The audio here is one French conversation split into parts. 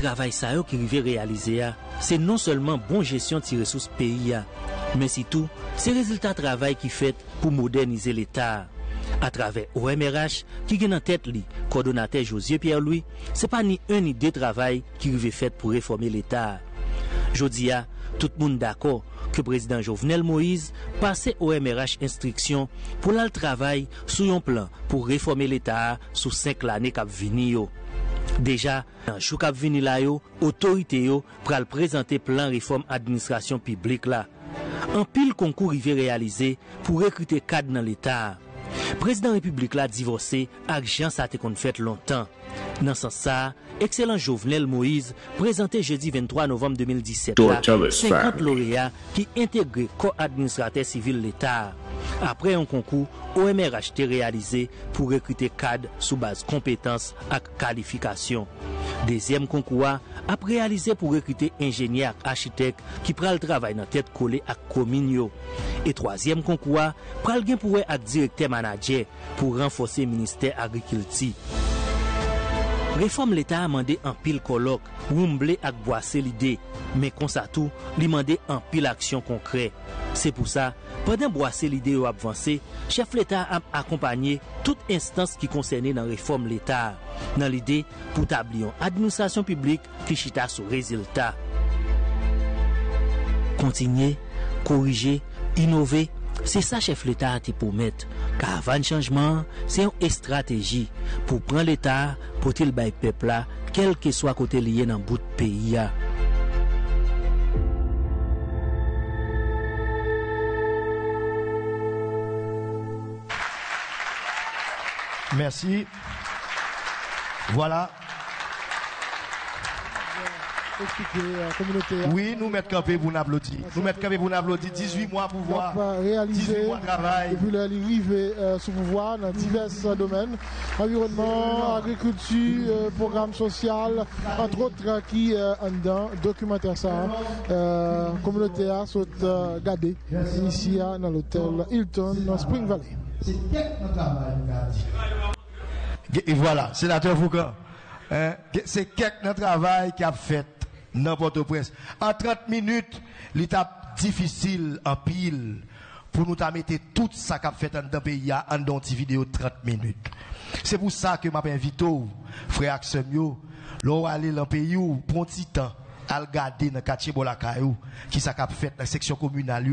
travay sa yo ki rive realize ya, se non selman bon jesyon ti resous peyi ya, men si tou, se rezultat travay ki fet pou modernize l'Etat. A travè OMRH, ki gen an tèt li, kordonate Josie Pierre-Louis, se pa ni un ni de travay ki rive fet pou reforme l'Etat. Jodi ya, tout moun d'akor ke prezident Jovenel Moïse pase OMRH instriksyon pou lal travay sou yon plan pou reforme l'Etat sou 5 l'anè kap vini yo. Deja, nan chou kap vini la yo, otorite yo pral prezante plan reform administrasyon piblik la. An pil konkou rive realize pou rekrute kad nan l'Etat. Prezident Republik la divose ak jan sa te kon fèt lontan. Nan san sa, ekselan Jovenel Moïse prezante jeudi 23 novem 2017 la 50 lorea ki integre ko administrate sivil l'Etat. Apre yon konkou, OMRH te realize pou rekrite kad sou baz kompetans ak kalifikasyon. Dezyem konkoua ap realize pou rekrite enjenye ak achitek ki pral travay nan tet kole ak komin yo. E troasyem konkoua pral gen pouwe ak direkte manaje pou renfose minister agrikilti. Reform l'Etat a mande an pil kolok, rumble ak boase lide, men konsa tou li mande an pil aksyon konkre. Se pou sa, padan boase lide yo apvanse, chef l'Etat ap akompanye tout instans ki konsene nan reform l'Etat. Nan lide, pou tabli yon administrasyon publik ki chita sou reziltat. Kontinye, korije, inove, c'est ça chef l'État pour mettre. Car avant le changement, c'est une stratégie pour prendre l'État pour le bail peuple quel que soit côté lié dans le bout de pays. Merci. Voilà. Expliquer à la communauté. Oui, nous mettons campé pour nous applaudir. Nous mettons campé pour nous applaudir. 18 mois pour voir. va 18 réaliser mois de travail. depuis l'arrivée euh, sous pouvoir dans divers euh, domaines, environnement, agriculture, euh, programme social, entre autres euh, qui en dedans, documentaire ça, euh, communauté a saute euh, gardé ici à, dans l'hôtel Hilton dans Spring Valley. Et voilà, sénateur Foucault. Hein, c'est quelqu'un travail qui a fait presse. En 30 minutes, l'étape difficile en pile pour nous mettre tout ça qu'a fait dans le pays en dans vidéo 30 minutes. C'est pour ça que m'a invité frère Axemio, l'on aller dans le pays où prend petit temps à regarder dans le quartier Bolakayou, qui ça fait dans la section communale,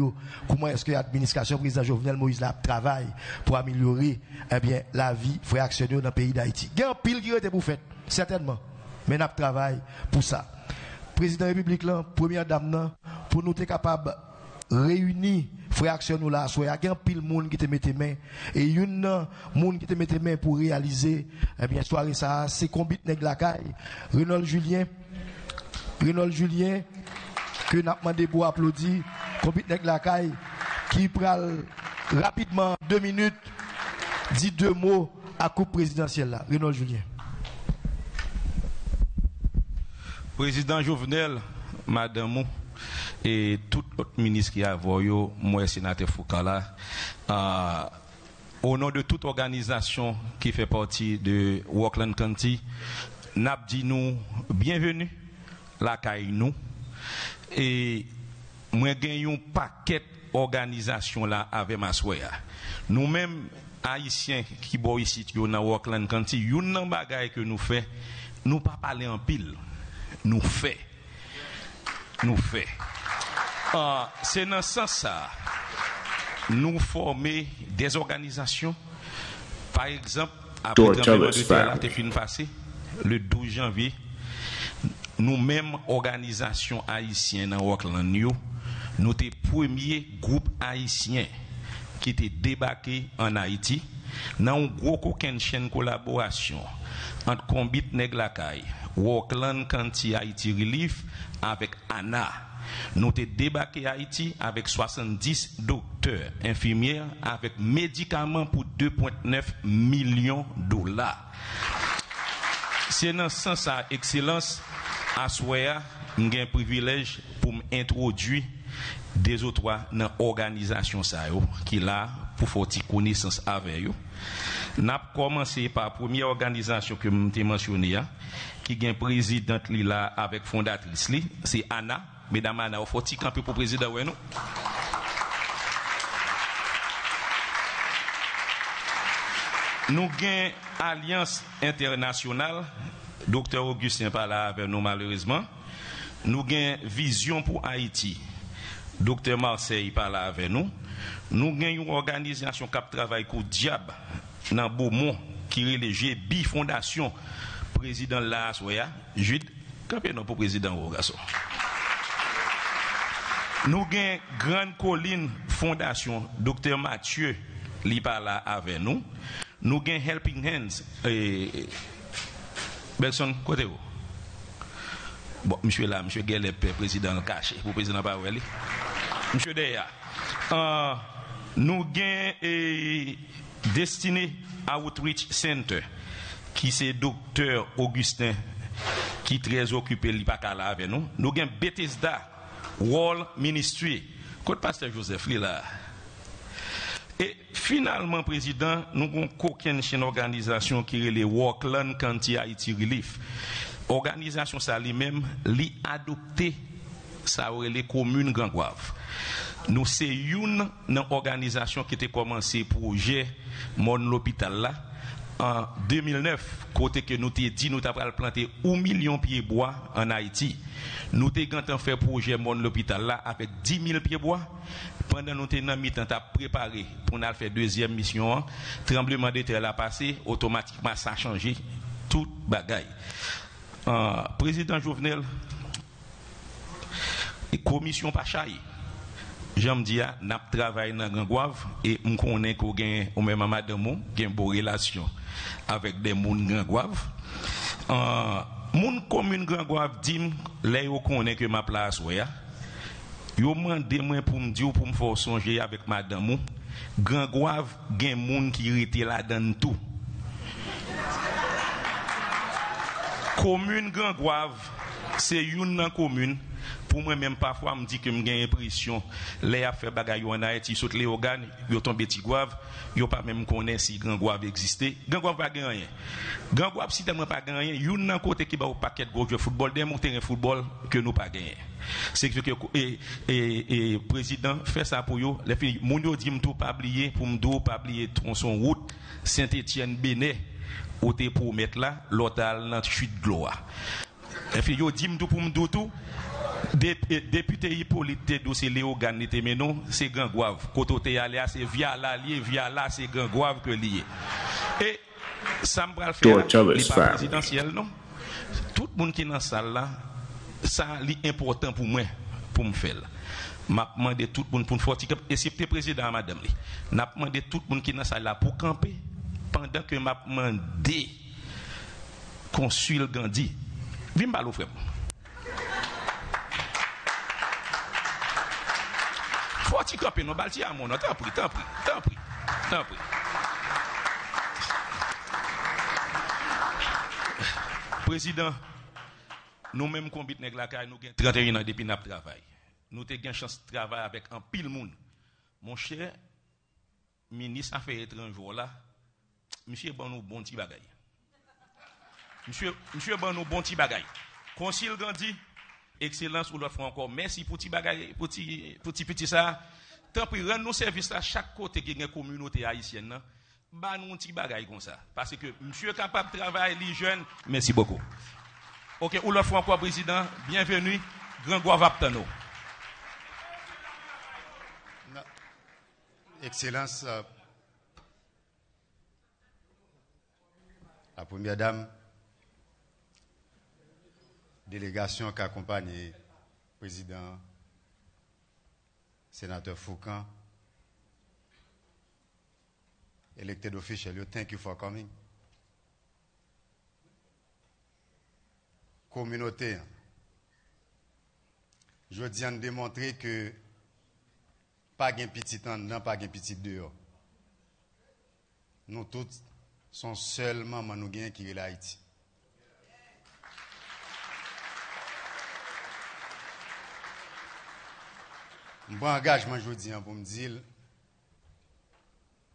comment est-ce que l'administration président Jovenel Moïse travaille pour améliorer eh bien, la vie frère Axemio dans le pays d'Haïti. Il y a un pile qui pour faire, certainement. Mais nous travaille pour ça. Président de la République, première dame, pour nous être capable réunir frères nous là, soit il y a un pile monde qui te mette main et une nan, monde qui te mette main pour réaliser eh bien soirée ça c'est combit nèg la caille. Renol Julien Renol Julien que n'a demandé pour applaudir combit nèg la qui pral rapidement deux minutes dit deux mots à coupe présidentielle là. Renol Julien. Président Jovenel, Madame et tout autre ministre qui a voyé, moi, sénateur Foucault euh, au nom de toute organisation qui fait partie de Walkland County, n'a dit nous bienvenue, la caille nous, et moi gagnons un paquet d'organisations là avec ma. Nous-mêmes, haïtiens qui sont ici dans Walkland County, une que nous fait, nous pas parler en pile, nous fait, nous fait. Ah, c'est dans ce sens ça, nous former des organisations, par exemple, après le passé, le 12 janvier, nous-mêmes, organisation haïtienne dans Auckland, nous, nous sommes premier groupe haïtien qui était débarqué en Haïti dans un gros coquin chaîne collaboration entre Combit Neglakay, Auckland County Haïti Relief avec ANA. Nous sommes débarqué Haïti avec 70 docteurs, infirmières, avec médicaments pour 2,9 millions de dollars. C'est dans ce sens excellence, à Soya, j'ai un privilège pour m'introduire des autres dans l'organisation qui là pour faire connaissance avec yo. N'a commencé par la première organisation que je mentionné, hein, qui est présidente là avec fondatrice, c'est Anna. Mesdames, Anna, faut camper pour président, ouais? Nous avons Alliance internationale, docteur Augustin pas là avec nous malheureusement. Nous avons Vision pour Haïti, docteur Marseille pas là avec nous. Nous avons une organisation qui travaille avec Diable dans Beaumont qui est GB Fondation, président là, Jude, campé pour président au garçon. Nous avons Grande Colline Fondation, docteur Mathieu, pas là avec nous. Nous avons Helping Hands. Et, Belson, côté où? Bon, monsieur là, monsieur Gelep, président caché, pour président Paweli. Monsieur Deya. Euh, nous avons Destiné Outreach Center, qui c'est docteur Augustin, qui est très occupé, il pas là avec nous. Nous avons Bethesda Wall Ministry. Côte pasteur Joseph, là. Et finalement, président, nous avons aucune chaîne organisation qui est le Walkland County Haiti Relief. Organisation ça lui-même, lui adopté ça aurait les communes Grand Guave. Nous c'est une organisation qui était commencé projet mon l'hôpital là en 2009 côté que nous t'ai dit nous t'avons planté un million de pieds bois en Haïti. Nous t'avons fait projet mon l'hôpital là avec 10 000 pieds bois pendant nous avons mis préparé pour nous faire deuxième mission, tremblement de terre a passé, automatiquement ça a changé tout bagaille. Euh, président Jovenel, commission pas J'aime dire, n'a travaillé dans Gangouave et on connaît qu'on gagne au même madame une bonne relation avec des gens Gangouave. Euh, mon commune Gangouave dit, là, on connaît que ma place, ouais, Yo demandé moi pour me dire pour me faire songer avec madame grand Gouave gen moun qui était là dans tout. commune Grand Gouave, c'est une commune pour moi même parfois me dit que me gagne impression. Les a fait bagaille en Haïti saute les organes yo tombé petit Gouave yo pas même connaît si Grand Gouave existait. Grand Gouave pas gagné Grand Gouave si tellement pas gagné une nan côté qui ba au paquet de football des mon terrain football que nous pas gagné c'est que et président fait ça pour yo. Les filles mon dit tout pas oublier pour me pas oublier tronçon route Saint-Étienne Bénet ou te pour mettre là l'hôtel dans chute gloire E fi yo jim tou pou mdou tou Depute eh, Hippolyte te do se Leogan nete menon Se gangwav Koto te yale a se via la liye Via la se gangwav ke liye E sa mbral fe la Li pa prezidansyel non? Tout moun ki nan sal la Sa li important pou mwen Pou m fel Map mande tout moun pou m fotikap Esipte prezident madame li Nap mande tout moun ki nan sal la pou kampe Pendan ke map mande Konsul Gandhi viens m'allo frère faut tu camper non balti à mon t'en prie t'en prie t'en prie t'en prie président nous-mêmes, combien de la nous avons 31 ans depuis notre travail. Nous avons une chance de travailler avec un pile monde. Mon cher ministre Affaires étrangères là, monsieur bon bon petit bagaille. Monsieur, monsieur bon petit bagaille. Concile Gandhi, excellence ou. Merci pour petit bagaille, pour petit, petit petit ça. Tant pis, rendre nos services à chaque côté qui une communauté haïtienne. Bah nous petit bagaille comme ça. Parce que monsieur capable de travailler les jeunes. Merci beaucoup. Ok, ou fois encore, président, bienvenue, Grand Guavaptano. Excellence, euh, la première dame, délégation qui accompagne le président, sénateur Foucan, elected official, thank you for coming. communauté. Je viens de démontrer que pas de petit temps, non pas de petit dehors. Nous tous sommes seulement manouguins qui est Haïti. Bon engagement, je dis, pour me dire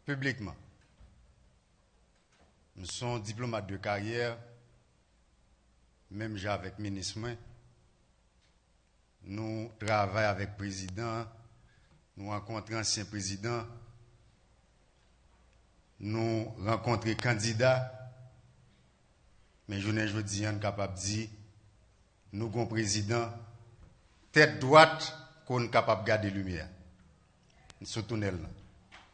publiquement. Je suis diplomate de carrière, même j'ai avec ministre. Nous travaillons avec le président, nous rencontrons ancien président, nous rencontrons candidats. Mais je ne veux dire, capable de dire, nous avons président, tête droite, qu'on est capable de garder lumière. Ce tunnel.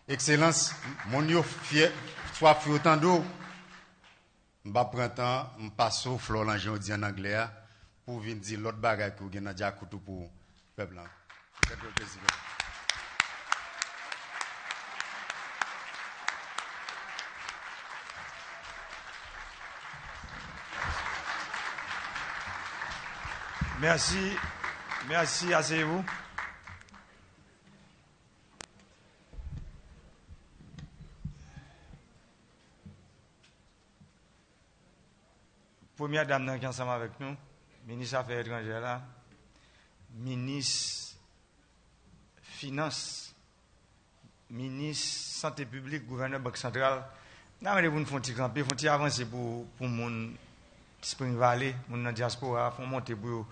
Excellence, mon yo fier, soit fier autant d'eau. Je prends temps, passe au Florent dit en anglais pour venir dire l'autre bagage que vous avez pour le peuple. Merci. Merci, asseyez-vous. Première dame qui est ensemble avec nous, ministre des Affaires étrangères, ministre Finances, ministre Santé publique, gouverneur Banque centrale. Nous avons vous faire camper, faut avancer pour pour mon Spring Valley, mon diaspora, faut monter pour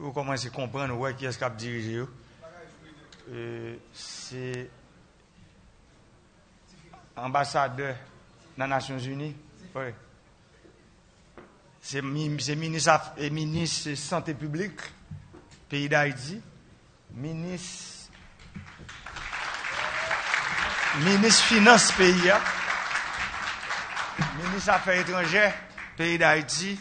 pour commencer à comprendre ouais, qui est-ce qui a dirigé. Euh, c'est ambassadeur des Nations Unies. Oui. C'est ministre, ministre Santé publique, pays d'Haïti, ministre, ministre Finance pays, ministre Affaires étrangères, pays d'Haïti,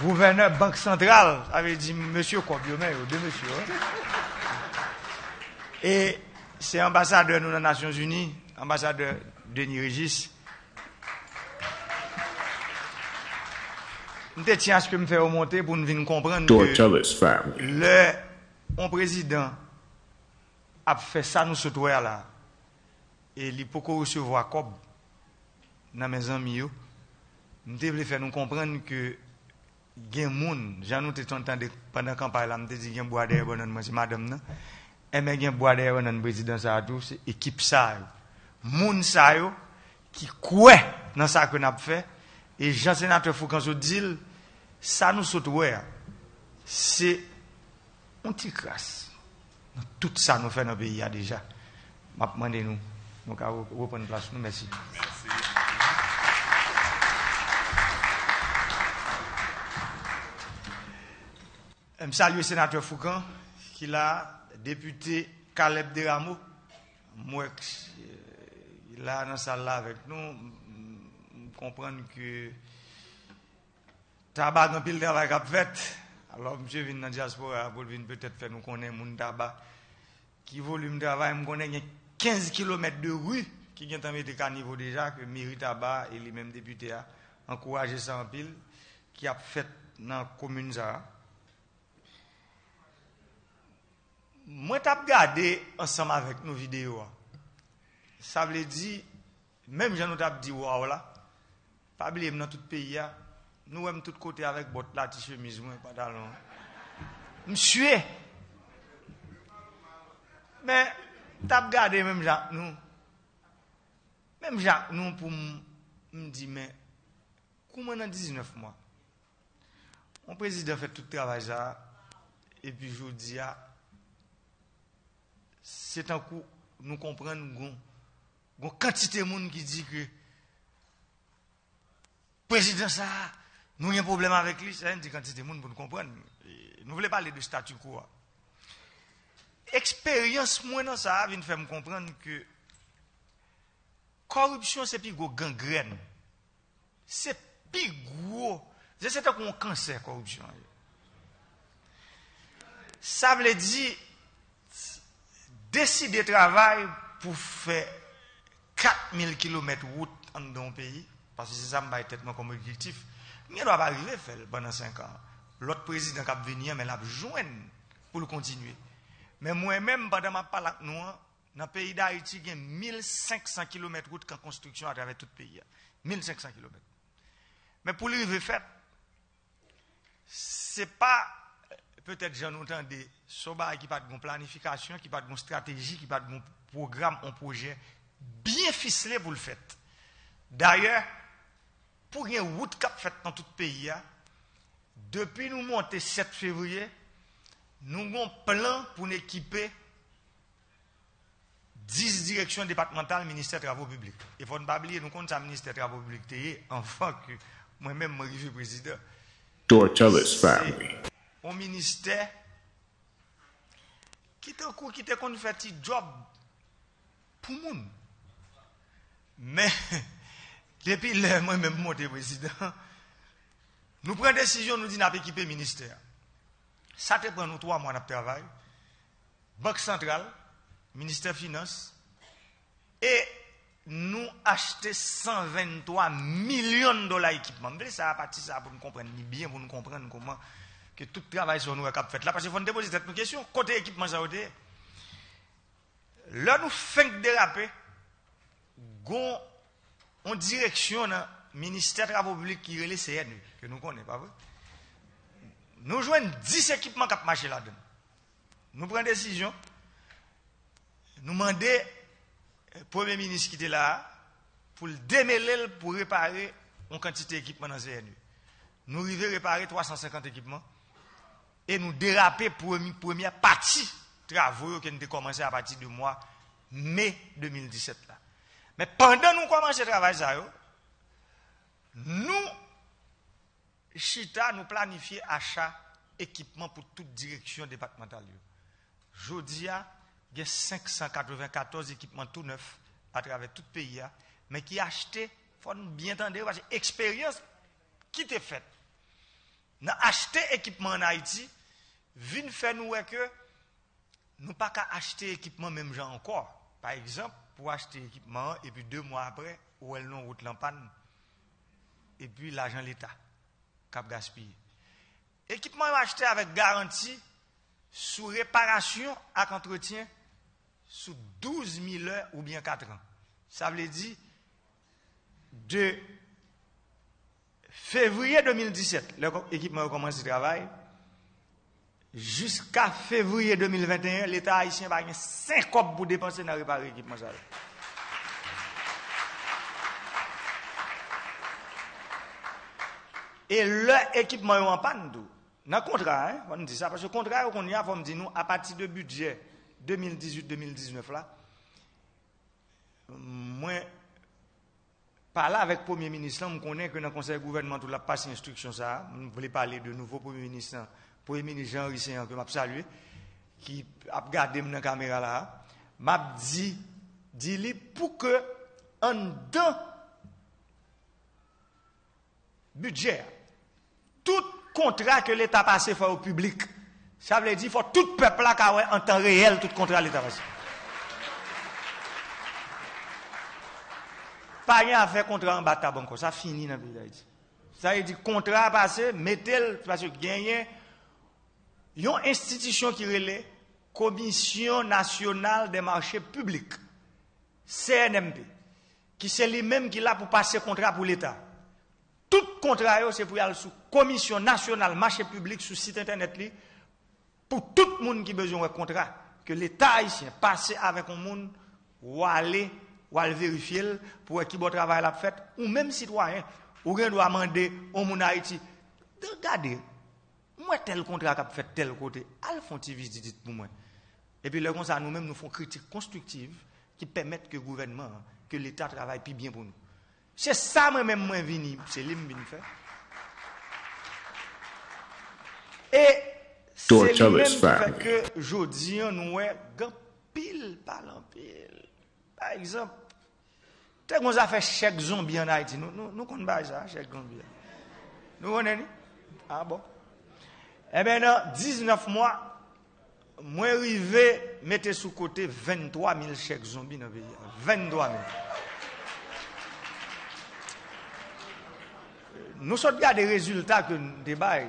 gouverneur Banque centrale, avait dit monsieur Kobiomé, deux monsieur. Hein. Et c'est ambassadeur de nos Nations Unies, ambassadeur Denis Régis. Je tiens à ce que me faire remonter pour nous comprendre que le président a fait ça nous ce là et il peut recevoir comme dans mes amis. Je devais faire nous comprendre que gen moun, jan nou te ton tan de pandan kampay la, mte di gen boadeye bonan non, mwen se madam nan, eme eh, gen boadeye bonan non, prezident sa atou, se ekip sa yo. Moun sa yo, ki kwe nan sa kon ap fe, e jan senatwe Foukanso dil, sa nou sot wè, se antikras, nan tout sa nou fe nan peyi ya deja. Map mande nou, mou ka wopan plas nou, mersi. Je salue le sénateur Foucan, qui l'a député Caleb Deramo. Moi, il est dans la salle avec nous. Je comprends que tabac dans pile travail qu'a fait. Alors, monsieur vient dans la diaspora pour peut-être faire nous connaître mon tabac. Qui volume de travail, je connais 15 km de rue qui vient de mettre à niveau déjà, que Miri Tabac et les mêmes députés a encouragé ça en pile, qui a fait dans la commune. Ça. mwen tap gade ansam avèk nou videyo an. Sa vle di, mèm jan nou tap di waw la, pablem nan tout peyi ya, nou wèm tout kote avèk bot la ti chemiz mwen patalon. Msue! Mè, tap gade mèm jan nou. Mèm jan nou pou mdi mè, kouman nan 19 mwa? Mwen prezident fè tout travaj sa, epi joudi ya, c'est un coup, nous comprenons une quantité de monde qui dit que président ça, nous avons un problème avec lui, c'est une quantité de monde pour nous comprendre. Nous voulons parler de statu quo. Expérience, moi, dans ça, vient faire me comprendre que corruption, c'est plus gros gangrène. C'est plus gros. C'est un cancer, corruption. Ça veut dire, décider de travailler pour faire 4000 km route dans un pays, parce que c'est ça que je comme objectif, il ne doit pas arriver à faire pendant 5 ans. L'autre président qui a venir, mais il a besoin pour le continuer. Mais moi-même, pendant ma parole nous, dans le pays d'Haïti, il y a 1500 km de route en construction à travers tout le pays. 1500 km. Mais pour l'arriver fait, ce n'est pas peut-être j'en entendais, ce qui pas de planification, qui pas de stratégie, qui pas de programme, un projet bien ficelé pour le faire. D'ailleurs, pour une route cap fait dans tout le pays, depuis nous monter 7 février, nous avons plan pour nous équiper 10 directions départementales ministère des Travaux publics. Il faut ne pas oublier, nous comptons le ministère des Travaux publics, enfin que moi-même, je suis président. family. Au ministère qui te qui te fait un job pour monde. Mais depuis le moi-même monté président, nous prenons décision, nous disons équiper ministère. Ça te prend trois mois de travail. Banque centrale, ministère des Finances, et nous acheter 123 millions de dollars d'équipement. Mais ça a parti ça pour nous comprendre bien, pour nous comprendre comment que tout travail sur nous fait. Là, parce qu'il faut nous cette question. Côté équipement, ça été. Là, nous faisons déraper, en direction dans ministère la République qui est le CNU, que nous connaissons, pas vrai? Nous jouons 10 équipements qui marché là-dedans. Nous prenons décision. Nous demandons le Premier ministre qui était là pour le démêler pour réparer une quantité d'équipements dans CNU. Nous arrivons à réparer 350 équipements et nous déraper pour première partie travaux qui ont commencé à partir du mois mai 2017. Là. Mais pendant nous commençons à travailler nous, Chita, nous planifions achat équipement pour toute direction départementale. Jodi il y a 594 équipements tout neufs à travers tout le pays, mais qui acheté, il faut bien entendre, parce que l'expérience qui est faite, nous acheté équipement en Haïti, vient faire nous que nous pas qu'à acheter équipement même encore. Par exemple, pour acheter équipement et puis deux mois après, où elle non route panne et puis l'argent l'État cap gaspillé. Équipement acheté avec garantie sous réparation et entretien sous 12 000 heures ou bien 4 ans. Ça veut dire de février 2017, l'équipement commence le travail, jusqu'à février 2021, l'État haïtien va gagner 5 copes pour dépenser dans réparer l'équipement. Et l'équipement est en panne. Dans le contrat, hein, on dit ça, parce que le contrat qu'on y a, on dit nous, à partir du budget 2018-2019 là, moi, par là avec le Premier ministre, je connais que dans le Conseil gouvernemental, la passé instruction ça, je voulais parler de nouveau Premier ministre, Premier ministre Jean Risséan, que je salué, qui a regardé dans caméra là, m'a dit, dit pour que en deux budget, tout contrat que l'État passé fait au public, ça veut dire faut tout peuple là en temps réel tout contrat l'État passé. Pas rien à faire contrat en bas banque, ça finit dans le pays d'Haïti. Ça veut dire contrat passé, mettez-le, parce que gagner une institution qui relève Commission nationale des marchés publics, CNMP, qui c'est lui-même qui là pour passer contrat pour l'État. Tout contrat, c'est pour aller sous Commission nationale marché public sur site internet pour tout le monde qui a besoin d'un contrat, que l'État haïtien passe avec un monde ou aller ou aller vérifier pour qui bon travail l'a fait, ou même citoyen, ou doit demander au monde Haïti, regardez, moi tel contrat qui a fait tel côté, allez font une visite pour moi. Et puis le comme ça, nous-mêmes nous font critique constructive qui permettent que le gouvernement, que l'État travaille plus bien pour nous. C'est ça moi-même moi venu, c'est lui qui faire. Et c'est lui-même qui fait que aujourd'hui nous avons pile par exemple, Tel qu'on a fait chèque zombie en Haïti, nous, nous, nous connaissons ça, chèque zombie. Nous connaissons Ah bon? Eh bien, dans 19 mois, moi, arrivé, mettez sous côté 23 000 chèques zombies dans le pays. 23 000. Nous sommes bien des résultats que nous débattons.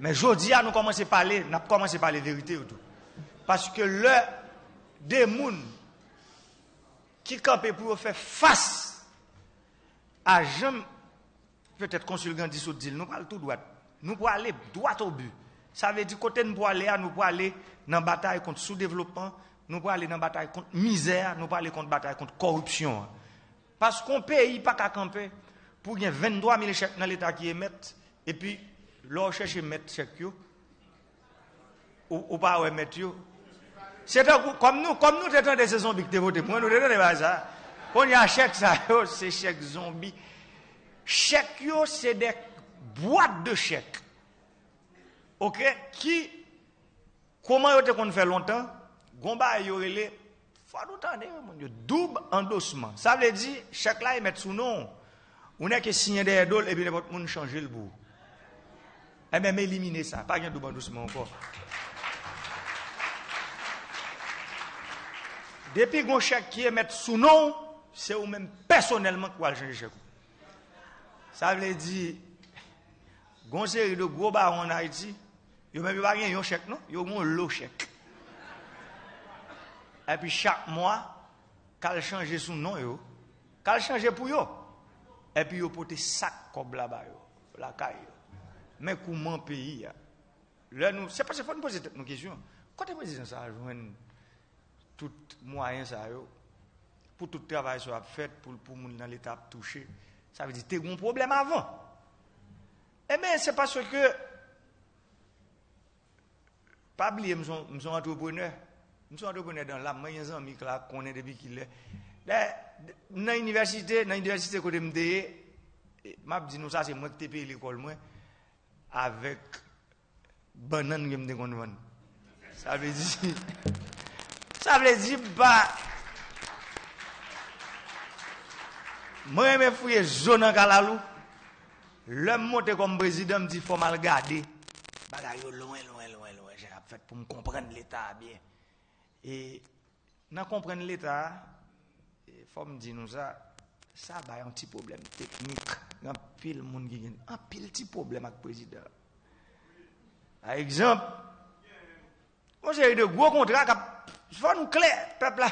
Mais aujourd'hui, nous commençons à parler, nous commencé à parler vérité. Parce que le des gens qui campent pour faire face à jamais, peut-être consul Gandhi dit, nous parlons tout droit. Nous pouvons aller droit au but. Ça veut dire côté nous pouvons aller, nous pouvons aller dans la bataille contre sous-développement, nous pour aller dans la bataille contre misère, nous pour aller contre bataille contre corruption. Parce qu'on pays pas qu'à camper pour gagner 23 000 chèques dans l'État qui émettent, et puis, l'on cherche mettre chèques, ou, ou pas à mettre, c'est comme nous, comme nous, t'étends des zombies qui voté pour nous, t'étends des ça. On y a chèque ça, c'est chèque zombie. Chèque, c'est des boîtes de chèques. OK? Qui, comment vous qu'on fait longtemps? Gomba yo relé, faut nous mon Dieu, double endossement. Ça veut dire, chèque là, ils mettent sous nom. On a que signer des dollars et puis votre monde changer le bout. Eh bien, éliminer ça. Pas de double endossement encore. Depuis qu'on chèque qui est mettre sous nom, c'est vous-même personnellement qui va changer chèque. Ça veut dire, gon série de gros barons en Haïti, yo même pas un chèque non, yo un lot chèque. Et puis chaque mois, quand changer son nom yo, quand changer pour yo. Et puis yo porter sac comme là-bas yo, la caille. Mais comment pays Là nous, c'est parce qu'il faut nous poser une question. Quand le président ça joindre tout moyen ça yo pour tout travail soit fait pour pour moun dans l'état touché, ça veut dire tu as un problème avant. Eh bien, c'est parce que, Pa bliye mson antroponeur. Mson antroponeur dan la, mwen yon zan mi kla konen debi ki le. Le, nan universite, nan universite kote mdeye, map di nou sa se mwen ki te peye l'ekol mwen, avek banan gen mde kon wan. Sa vle di, sa vle di ba, mwen mwen fouye zonan kalalou, lèm mwote kom prezident di fomal gade, Bagay loin, loin, loin, loin. J'ai fait pour me comprendre l'État bien. Et, dans comprendre l'État, il faut me dire nous ça, ça a un petit problème technique. Il y a qui un petit problème avec le président. Par exemple, on a de gros contrats, faut nous clair, peuple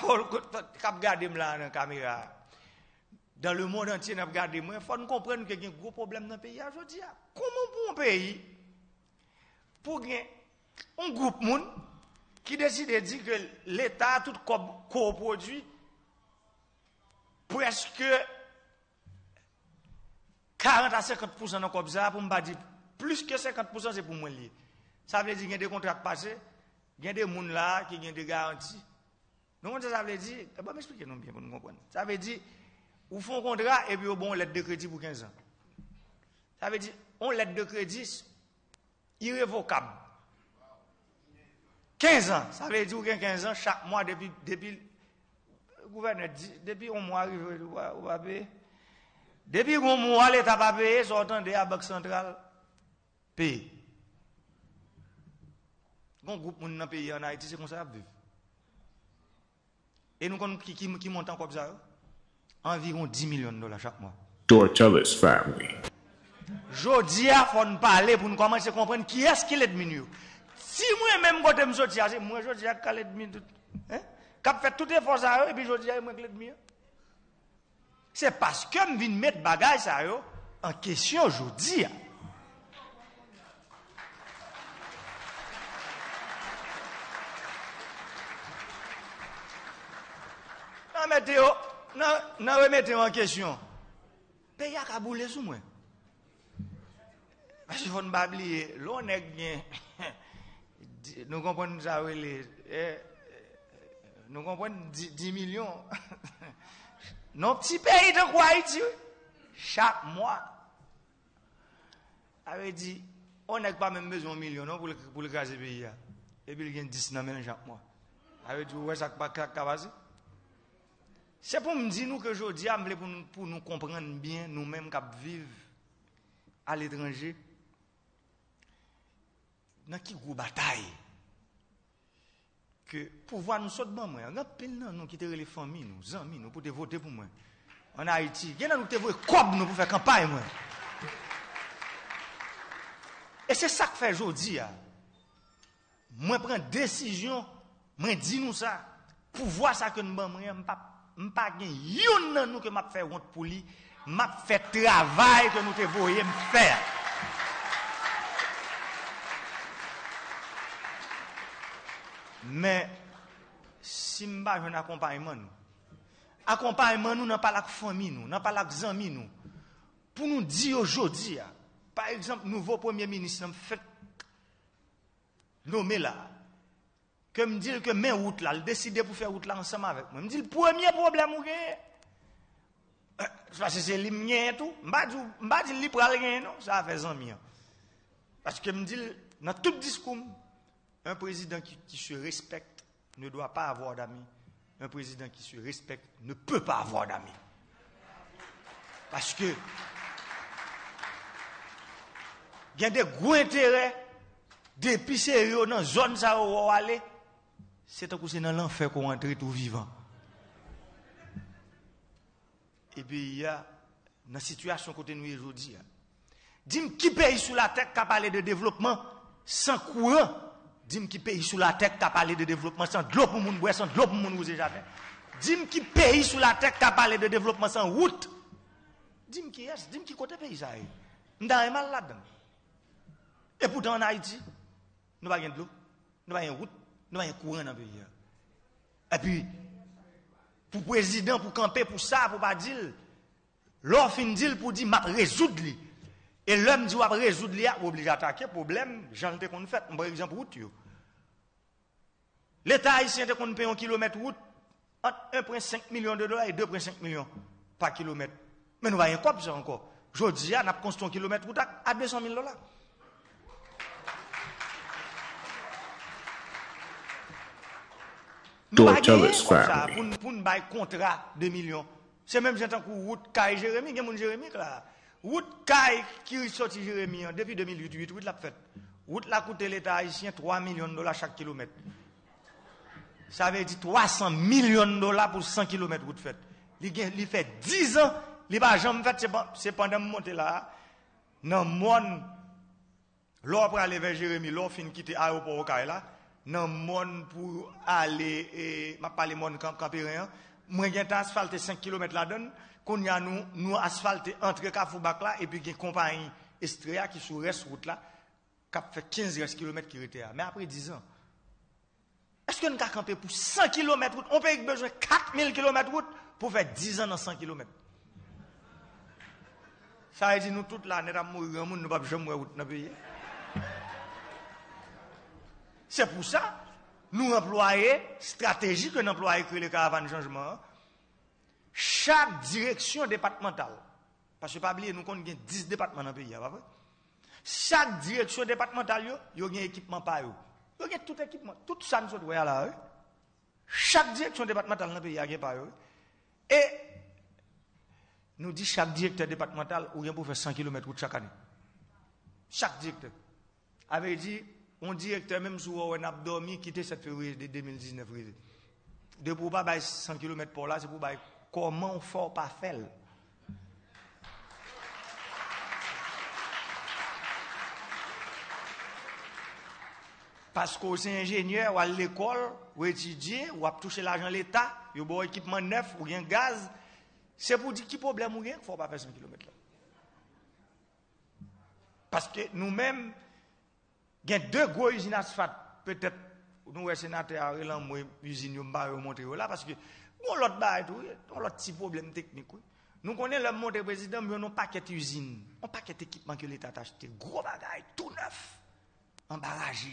qui a gardé là dans la caméra dans le monde entier, regardons, il faut nous comprendre qu'il y a un gros problème dans le pays. Dis, comment pour un pays, pour un groupe monde qui décide de dire que l'État tout coproduit presque 40 à 50% dans comme pour me dire plus que 50% c'est pour moi lié. Ça veut dire qu'il y a des contrats passés, il y a des gens là qui ont des garanties. Donc ça veut dire, je vais m'expliquer non bien pour nous comprendre. Ça veut dire, ou font contrat et puis bon lettre de crédit pour 15 ans. Ça veut dire on lettre de crédit irrévocable. 15 ans, ça veut dire que 15 ans, chaque mois, depuis, depuis le gouverneur, depuis un mois, on va payer. Depuis un mois, l'État va payer, sortant de la Banque centrale, paye. Gon groupe moun nan pays en Haïti, c'est comme ça à vivre. Et nous connaissons qui, qui, qui monte en comme ça? Environ 10 millions de dollars chaque mois. Dorcellus Family. Jodi a faut nous parler pour nous commencer à comprendre qui est-ce qui est l'ennemi. Si moi-même côté me sortir, c'est moi jodi a calé l'ennemi. Hein? Cap fait tout effort ça et puis jodi a moi l'ennemi. C'est parce que me vinn mettre bagage ça en question jodi a. Non, remettez en question. Pays a boulé sous moi. Parce qu'il faut ne pas oublier, l'on est. Nous comprenons eh, eh, nous comprenons 10 millions. Nos petits pays de quoi Haïti, chaque mois, avait dit, on n'a pas même besoin de millions pour le, pour le pays. Et puis il a 10 millions chaque mois. Avait dit, ouais, ça pas capable. C'est pour me dire que je dis pour nous comprendre bien, nous-mêmes qui vivons à l'étranger, dans qui gros bataille que pouvoir nous sortir de moi. Pile nous qui les familles, nous, amis, nous, pour te voter pour moi. En Haïti, a nous te voter nous faire campagne. Moi. Et c'est ça que fait aujourd'hui. Moi, prends décision, moi, dis nous ça, pour voir ça que nous ne pas pas gen yon nan nous que m'a fait pour m'a travail que nous te faire. Men, si mba joun akompayman nou, akompayman nou nan palak fomi nou, nan palak zanmi nou, pou nou di yo jodi ya, ah, par exemple, nouvo premier ministre, m fèt nomé la, ke m dil ke men wout la, l deside pou fè wout la ansama avèk mwen, m dil premier problem ou euh, genye, Swa se se li mnyen tou Mba di li pral gen nou Sa a fe zan myan Paske mdil nan tout diskoum un président qui, se respecte ne doit pas avoir d'amis. Un président qui se respecte ne peut pas avoir d'amis. Parce que il y a des gros intérêts depuis sérieux dans la zone où aller. C'est un coup c'est dans l'enfer qu'on entre tout vivant. Et puis il y a dans la situation côté nous aujourd'hui. Dis-moi qui paye sous la tête qui a parlé de développement sans courant? Dis-moi qui pays sous la tête qui a parlé de développement sans de l'eau pour moun boire, sans de l'eau pour moun user jamais. Dis-moi qui pays sous la tête qui a parlé de développement sans route. Dis-moi qui est, dis-moi qui côté pays ça est. M'da mal là-dedans. Et pourtant en Haïti, nous pas de l'eau, nous pas de route, nous pas de courant dans le pays. Et puis, pour le président, pour camper, pour ça, pour pas dire, l'offre dire pour dire, m'a résoudre et l'homme dit, va résoudre l'IA, obligé d'attaquer le problème, j'en ai qu'on fait, par exemple, route. L'État haïtien, qu'on paye un kilomètre route, entre 1,5 million de dollars et 2,5 millions par kilomètre. Mais nous voyons quoi ça encore? Je dis, on a construit un kilomètre route à 200 000 dollars. Nous avons pour nous un contrat de millions. C'est même j'ai un route, Kai Jérémy, il y a mon Jérémy là. Route Kai qui sorti Jérémy depuis 2008, route l'a fait. Route l'a coûté l'État haïtien 3 millions de dollars chaque kilomètre. Ça veut dire 300 millions de dollars pour 100 km route faite. Il fait 10 ans, il n'a jamais fait, c'est pendant monter là, dans le monde, l'or pour aller vers Jérémy, l'or fin quitter l'aéroport au là, dans le monde pour aller, et, ma parle monde campérien, moi j'ai asphalté 5 km là-dedans, qu'on y a nous, nous asphalté entre Kafoubak là, et puis une compagnie Estria qui sur reste route là, qui fait 15 km qui était là. Mais après 10 ans, est-ce qu'on a campé pour 100 km route? On peut avoir besoin de 4000 km route pour faire 10 ans dans 100 km. Ça veut dire nous toutes là, nous avons mourir, nous ne pouvons jamais mourir dans pays. C'est pour ça, nous employons stratégie que nous employons que les caravanes changement chaque direction départementale, parce que pas oublier, nous avons 10 départements dans le pays? Chaque direction départementale, il y a un équipement par eux. Il y a tout équipement, tout ça nous sommes là. Chaque direction départementale dans le pays, il y a par eux. Et nous dit chaque directeur départemental, ou bien pour faire 100 km chaque année. Chaque directeur. Avait dit, un directeur, même si on a dormi, quitté cette février de 2019. De pour pas 100 km pour là, c'est pour comment on fait pas faire. Parce que c'est ingénieur ou à l'école, ou étudier, ou de l'État, il y a un équipement neuf, ou un gaz. C'est pour dire qui problème ou ne faut pas faire 100 km là. Parce que nous-mêmes, il y a deux gros usines asphalte. Peut-être, nous, les sénateurs, nous usines, nous montrer là, parce que on l'autre bail tout, on l'autre petit problème technique. Nous connaissons le monde président, mais on n'a pas qu'une usine, on pas qu'un équipement que l'État a acheté, gros bagaille, tout neuf, en barrage.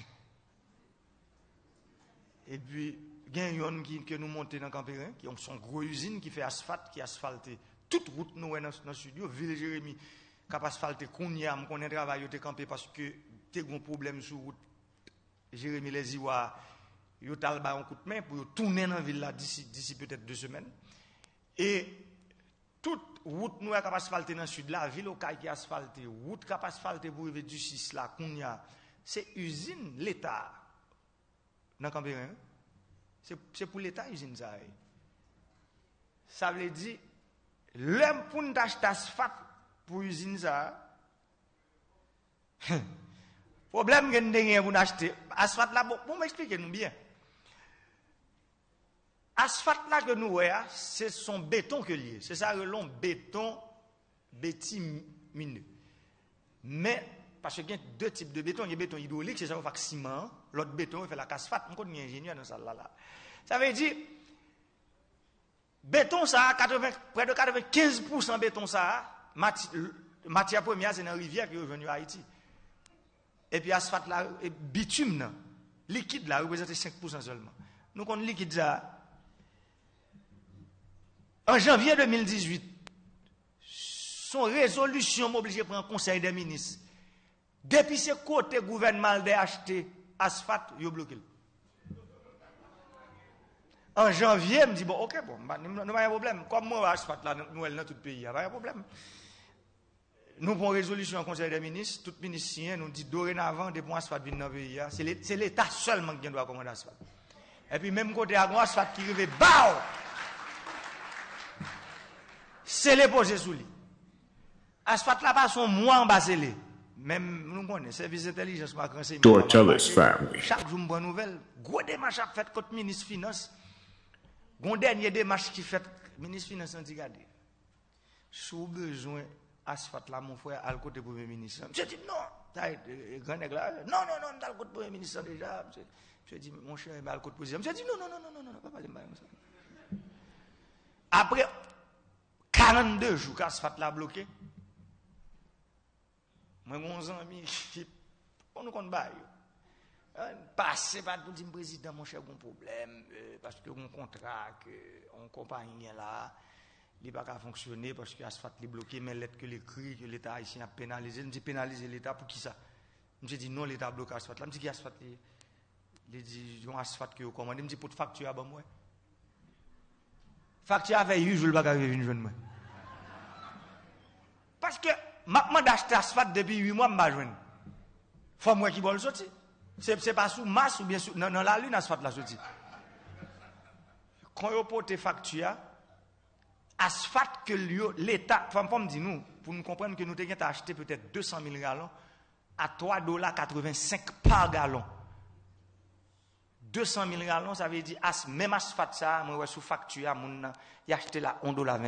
Et puis, il y a une qui que nous montons dans le Campérin, qui ont son gros usine qui fait asphalte, qui asphalte toute route nous dans le studio, Ville Jérémy, qui a asphalté Kounia, on connaît travail, au campé parce que tu as un problème sur route. Jérémy les Iwa, yo tal ba un coup de main pour tourner dans la ville d'ici peut-être deux semaines. Et toute route nous est asphaltée dans le sud là, ville au qui est asphaltée, route qui asphaltée pour arriver du 6 là, Kounia, c'est usine l'État. Dans Cambérien, c'est pour l'État usine ça. Ça veut dire, l'homme pour acheter asphalte pour usine ça, problème que nous avons pour acheter asphalte là, pour m'expliquer nous bien. Asphalte là que nous voyons, c'est son béton que lié. C'est ça le long béton bitumineux. Mais, parce qu'il y a deux types de béton. Il y a béton hydraulique, c'est ça qu'on fait ciment. L'autre béton, il fait la casphalte. On connaît ingénieur dans ça là. Ça veut dire, béton ça, 80, près de 95% béton ça, matière première, c'est dans la rivière qui est revenue à Haïti. Et puis asphalte là, et bitume, liquide là, représente 5% seulement. Nous, on liquide ça. En janvier 2018, son résolution m'oblige à prendre conseil des ministres. Depuis ce côté gouvernement d'acheter asphalte, il a bloqué. En janvier, je me dis, bon, ok, bon, nous n'avons pas de problème. Comme moi, asphalte là, nous, dans tout le pays, il n'y a pas de problème. Nous prenons résolution au Conseil des ministres, tout ministre nous dit dorénavant, des points asphalte dans le pays, c'est l'État seulement qui doit commander asphalte. Et puis, même côté à asphalte qui arrive, bao! C'est les posés sous lui. Asphalte là, pas son mois en bas, même nous connaissons, service d'intelligence, family. Chaque jour, une bonne nouvelle. Gros démarche a fait contre le ministre des Finances. Gon dernier démarche qui fait, ministre des Finances, on dit, regardez, sous besoin asphalte là, mon frère, à côté premier ministre. Je dis non, grand nègre là, non, non, non, dans le côté premier ministre déjà. Je dis, mon cher, à le côté président. Je dis non, non, non, non, non, non, pas parler de ça. Après 42 jours qu'asphalte là bloqué, moi, mon ami, on nous compte pas. Passer par tout le président, mon cher, bon problème, euh, parce que mon contrat, que compagnie là, il va pas fonctionner parce que l'asphalte est bloqué, mais lettre que l'écrit, que l'État ici a pénalisé. Je dis pénaliser l'État pour qui ça? Je dis non, l'État bloque l'asphalte. Je dis qui l'asphalte Il dit, il y a asphalte que vous commandez? Je dis pour facture à moi. Facture avec 8 jours, je ne vais pas venir moi. Parce que m'a d'acheter asphalte depuis 8 mois, je ne Faut moi qui le sortir. Ce n'est pas sous masse ou bien sous. Non, la lune, asphalte la sortie. Quand vous portez facture, asphalte que l'État, pour nous comprendre que nous avons acheté peut-être 200 000 gallons à 3,85 dollars par gallon. 200 000 gallons, ça veut dire, même asphalte ça, moi, sous facture, il a acheté là 1,27 dollars.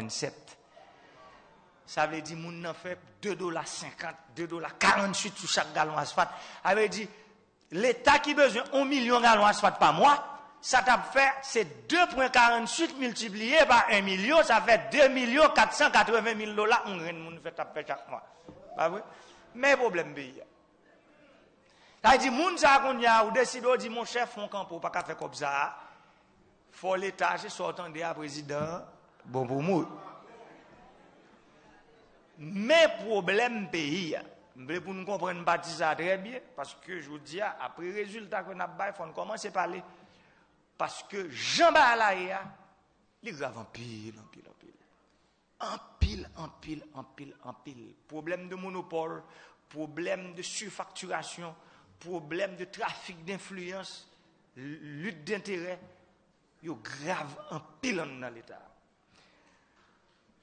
Ça veut dire, moun fait 2 dollars 50, 2 dollars 48 sur chaque gallon asphalte. Ça veut dire, l'État qui a besoin 1 million de gallons asphalte par mois, ça t'a fait, c'est 2,48 multiplié par 1 million, ça fait 2 millions 480 000 dollars, on fait taper chaque mois. Pas vrai? Mais problème, pays. Ça dit, moun ça qu'on y a, ou décide, dit, mon chef, mon camp, pas faire comme ça. Faut l'État, je sortant de président, bon pour moi. Mais problème pays, pour nous comprendre ça très bien, parce que je vous dis, après résultat qu'on a il faut commencer à parler. Parce que Jean Balaïa, il est grave en pile, en pile, en pile. En pile, en pile, en pile, en pile. Problème de monopole, problème de surfacturation, problème de trafic d'influence, lutte d'intérêt, il est grave en pile dans l'État.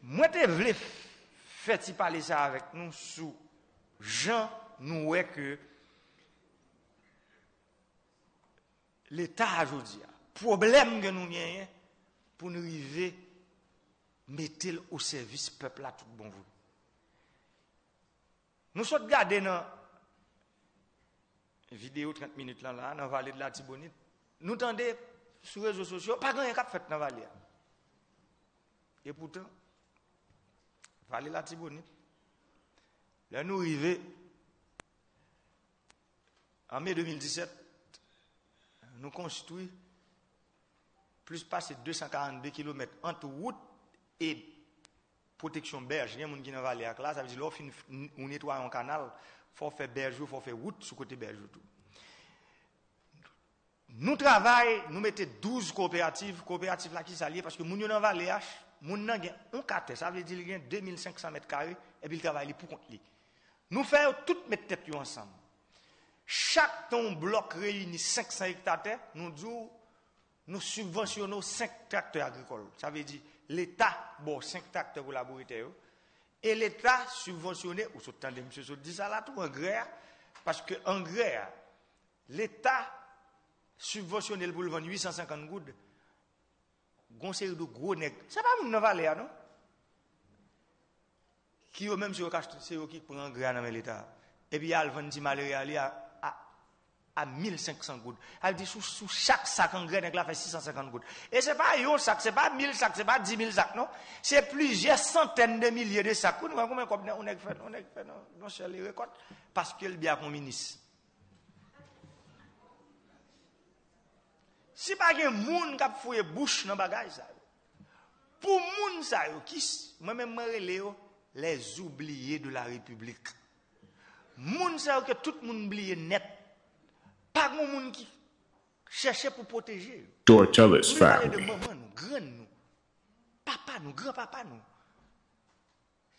Moi, je feti pale sa avek nou sou jan nou we ke l'Etat a jodi a. Problem gen nou nyenye pou nou rive metel ou servis pepl a tout bon vou. Nou sot gade nan video 30 minute lan la, nan valè de la Tibonite, nou tende sou rezo sosyo, pa gen yon kap fèt nan valè a. E poutan, de la Tibonite, là nous arrivons en mai 2017, nous construisons plus passer 242 km entre route et protection berge. Il y a des gens qui dans vallée là, ça veut dire lorsqu'on nettoie un canal, il faut faire berge, il faut faire route sur côté berge tout. Nous travaillons, nous mettons 12 coopératives, coopératives là qui s'allient parce que nous dans vallée H, nous avons un quartier, ça veut dire qu'il a 2500 mètres carrés et puis il travaille pour compte Nous faisons toutes mettre têtes ensemble. Chaque ton bloc réunit 500 hectares, nous nous subventionnons 5 tracteurs agricoles. Ça veut dire l'État, bon, 5 tracteurs pour la et l'État subventionné, ou attendez, monsieur, dit ça là, tout parce que engrais, l'État subventionné pour le vendre 850 gouttes, conseil de gros. C'est pas mon valeur, non? Qui eux même c'est eux qui prennent engrais dans l'État. Et puis, il y a le vendre malheureux à à 1500 gouttes. Elle dit, sous, chaque sac en grain, elle fait 650 gouttes. Et c'est pas un sac, c'est pas 1000 sacs, c'est pas 10 000 sacs, non? C'est plusieurs centaines de milliers de sacs. Nous, on a fait, on a fait. Parce que le bien comme ministre. Si pa gen moun kap fwe bouch nan bagay sa yo. Pou moun sa yo, ki mwen men mwen rele yo, les oubliye de la republik. Moun sa yo ke tout moun oubliye net. Pa goun moun ki chèche pou poteje yo. Tortellas family. Moun moun nou, gran nou, papa nou, gran papa nou.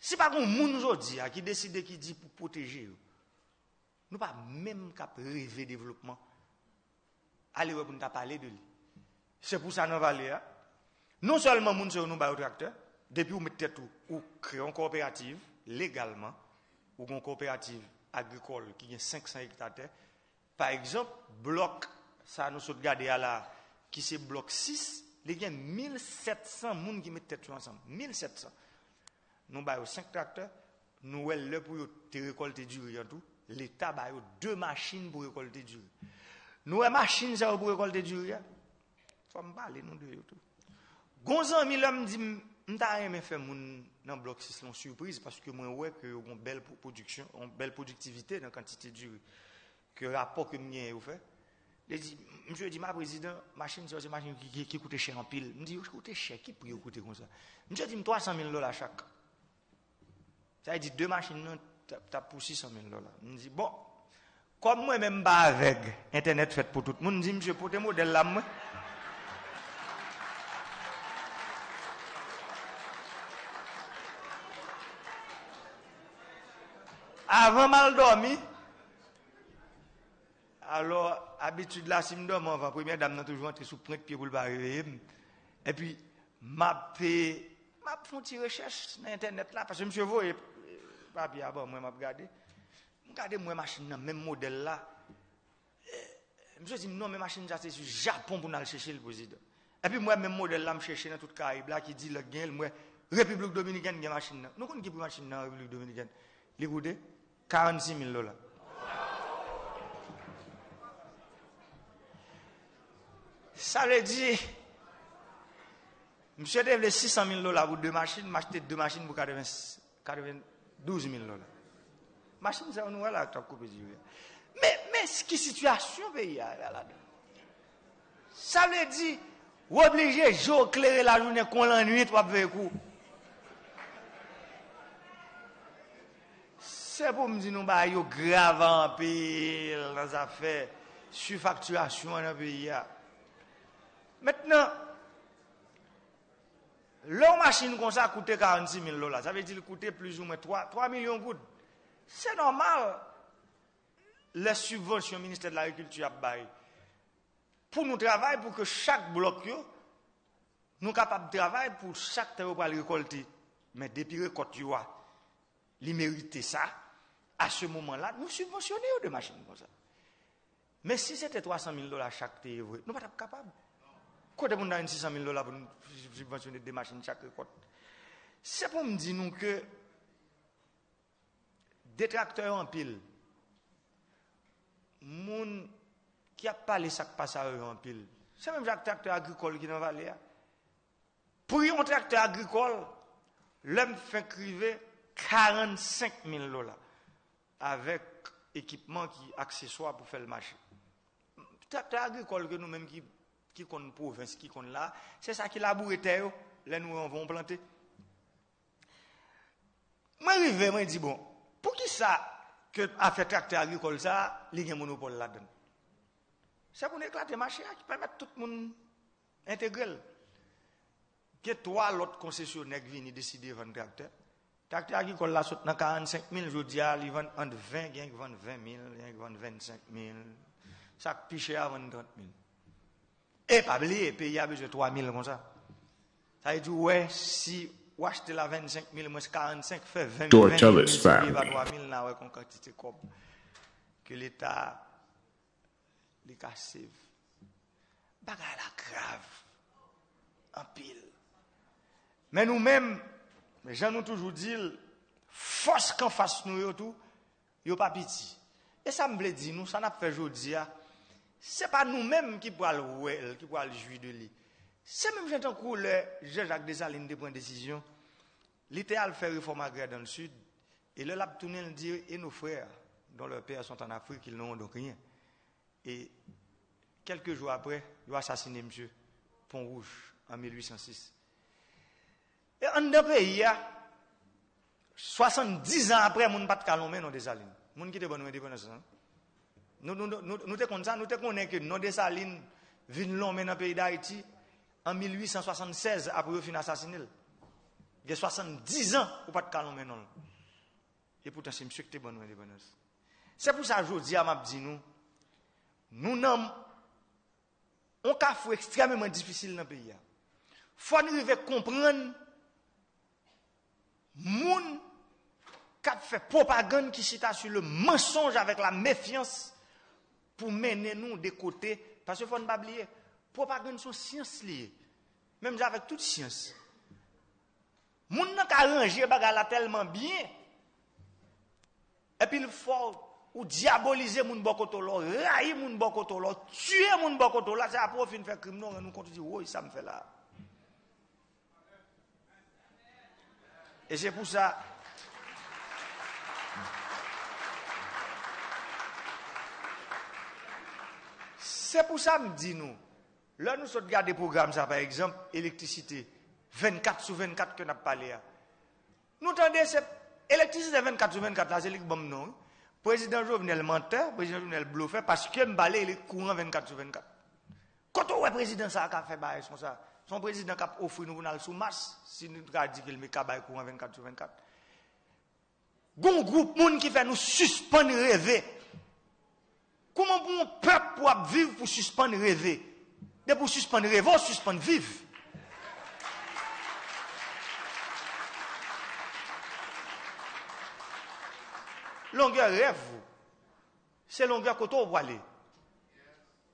Si pa goun moun nou jodi a ki deside ki di pou poteje yo, nou pa mèm kap reve devlopman. Allez pour nous parler de lui. C'est pour ça que nous allons Non seulement nous sommes au tracteur, depuis que vous mettez tout, ou créez une coopérative légalement, ou une coopérative agricole qui a 500 hectares, par exemple, bloc, ça nous sommes regardé à la, qui c'est bloc 6, il y a 1700 personnes qui mettent tout ensemble. 1700. Nous avons 5 tracteurs, nous avons pour récolter du riz en tout. L'État a deux machines pour récolter du riz. Nous avons machine ça pour récolter du riz. Faut me parler nous de tout. Gonzan mi l'homme dit m'ta aimé faire mon dans bloc 6 une surprise parce que moi ouais que une belle production, une belle productivité dans quantité du riz. Que rapport que m'y a fait. Il dit monsieur dit ma président, machine c'est une machine qui, qui, coûte cher en pile. Me dit coûte cher qui pour coûter comme ça. Monsieur dit 300 000 dollars chaque. Ça dire deux machines t'as pour 600 000 dollars. Me dit bon comme moi-même, pas avec Internet fait pour tout le monde, je dis, monsieur, pour tes modèles là, moi. Avant mal dormi, alors, habitude là, si je dors, la première dame n'a toujours entré sous point pied pour le réveiller. Et puis, m'a fait, m'a fait une recherche sur Internet là, parce que monsieur, vous, bien, bon, moi, m'a regardé. Regardez moi machine même modèle là. Eh, monsieur dit non mais machine ça c'est sur Japon pour aller chercher le président. Et puis moi même modèle là me chercher dans toute Caraïbe là qui dit le gain moi République dominicaine gain machine là. Nous connaissons qui machine dans République dominicaine. Les 46 000 dollars. Ça veut dire Monsieur devait 600 000 dollars pour deux machines, m'acheter deux machines pour 92 000 dollars machine ça nous là tu coupé mais mais ce qui situation pays là ça veut dire obligé jour éclairer la journée qu'on l'ennui toi faire coup c'est pour me dire nous bah yo grave en pile dans affaires surfacturation dans le maintenant leur machine comme ça coûte 46 000 dollars. Ça veut dire coûte plus ou moins 3, 3 millions de gouttes. C'est normal. Les subventions ministère de l'Agriculture a Pour nous travailler, pour que chaque bloc, nous capables de travailler pour chaque terre pour récolter. Mais depuis récolte, il mérite ça. À ce moment-là, nous subventionnons des machines comme ça. Mais si c'était 300 000 dollars chaque terre, nous ne sommes pas capables. Quand on a 600 000 dollars pour subventionner des machines chaque récolte. C'est pour me dire nous que des tracteurs en pile. Moun qui a pas les sacs passagers en pile. C'est même un tracteur agricole qui dans la vallée. Pour un tracteur agricole, l'homme fait criver 45 000 dollars avec équipement qui accessoire pour faire le marché. Tracteur agricole que nous-mêmes qui qui compte province, qui compte là, c'est ça qui laboure terre, là nous vont planter. Moi, je moi, dis bon, pou ki sa ke a fe trakte agrikol sa, li gen monopole la den? Se pou ne eklate machè a ki pèmèt tout moun integrel. Ke toa lot konsesyonèk vi ni deside ven trakte, trakte agrikol la sot nan 45.000 joudia, li ven ant 20, genk ven 20.000, genk ven 25.000, sak pichè a ven 30.000. E pabli, e peyi a beze 3.000 kon sa. Sa yi di, wè, si... wache te la 25 mil, mwen se 45, fe 20 mil, 20 mil, se biva 3 mil, nan wè kon kantite kob, ke l'Etat li kasev. Bagay la grav, an pil. Men nou men, men jan nou toujou dil, fos kan fas nou yo tou, yo pa piti. E sa mble di nou, sa nap fe jodi ya, se pa nou men ki pou al wèl, ki pou al jwi de li. Lui. C'est même j'entends que le Jean-Jacques Dessalines de prendre décision. L'idéal fait réforme agraire dans le sud. Et là, l'a tourné le dire, et nos frères, dont leurs pères sont en Afrique, ils n'ont donc rien. Et quelques jours après, il a assassiné M. Pont-Rouge en 1806. Et en deux pays, 70 ans après, mon pas de calomé dans des salines. Mon qui était bon indépendance. Hein. Nous nous nous nous comme ça, nous te connaissons que non des salines viennent long dans le pays d'Haïti en 1876 après fin assassiné. Il y a 70 ans pour pas de calomé non. Et pourtant c'est monsieur qui était bon. C'est pour ça que je dis à m'a dit nous nous n'avons un cas extrêmement difficile dans le pays. Il faut nous comprendre moun qui fait propagande qui cita sur le mensonge avec la méfiance pour mener nous des côtés. Parce qu'il faut ne pas oublier, propagande son siyans liye. Mem javek tout siyans. Moun nan ka ranger bagala telman biye, epi l fòl ou diabolize moun bokoto lò, rayi moun bokoto lò, tue moun bokoto lò, se apò fin fè krim nou, an nou konti di, woy, sa m fè la. E se pou sa, se pou sa m di nou, Là, nous sommes des programmes, ça, par exemple, électricité. 24 sur 24 que nous avons parlé. Nous entendons, c'est électricité 24 sur 24, là, c'est le bon nom. Président Jovenel menteur, président Jovenel bluffé, parce que Mbalé, il est courant 24 sur 24. Quand on voit président ça a fait bail ça, son président qui a offert nous sous masse, si nous avons dit qu'il met courant 24 sur 24. Gon groupe monde qui fait nous suspendre rêver. Comment pour un peuple pour vivre pour suspendre rêver? De pour suspendre rêver, on suspendre vivre. Longueur rêve, c'est longueur côté où aller.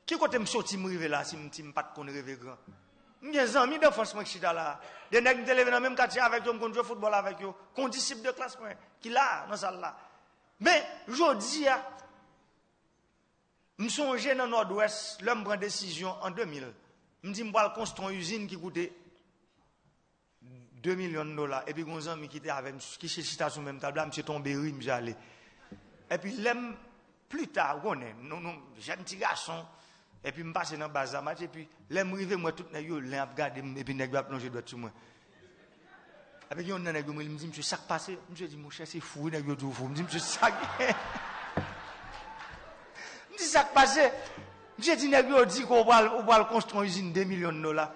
Qui côté me sorti me rêver là si ne pas de rêver grand? J'ai des amis d'enfance qui sont là. Des nègres qui dans le même quartier avec eux, qui jouent football avec eux, qui disciples de classe, qui là, dans salle là. Mais, je dis, je songe dans le nord-ouest, l'homme prend décision en 2000. Je dis, je vais construire une usine qui coûtait 2 millions de dollars. Et puis, un ami qui avec qui sur le même table, je suis tombé, je suis allé. Et puis, plus tard, on est, un petit garçon, et puis, je passe dans le bazar, et puis, l'aime arrivé, moi, tout le monde, et puis, je sur moi. Et puis, y a un nègre, il me dit, monsieur, ça passé. Monsieur dit, mon cher, c'est fou, tout. Il me dit, monsieur, ça sak pase, mse ti neg yo di ko ou wal konstron izin 2 milyon dola.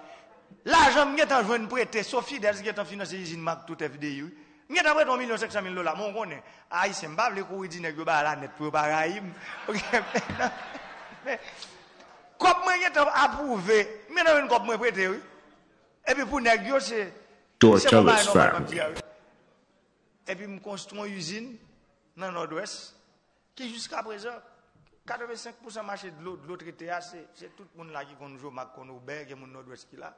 La jan mwen tan jwen prete, Sofi Dels gen tan finanse izin mak tout FDI. Mwen tan prete 1 milyon 500 mil dola, mwen konen. A ah, yi se mbab le kou yi di neg yo ba la net pou ba raim. Kop mwen gen tan apouve, mwen tan ven kop mwen prete. Epi pou neg yo se... Tortellus Family. Epi m konstron izin nan Nord-Ouest ki jiska prezor. 85% marché de l'autre ETA, c'est tout le monde là qui connaît jouer, qu'on Aubert, qui est nord-ouest qui là.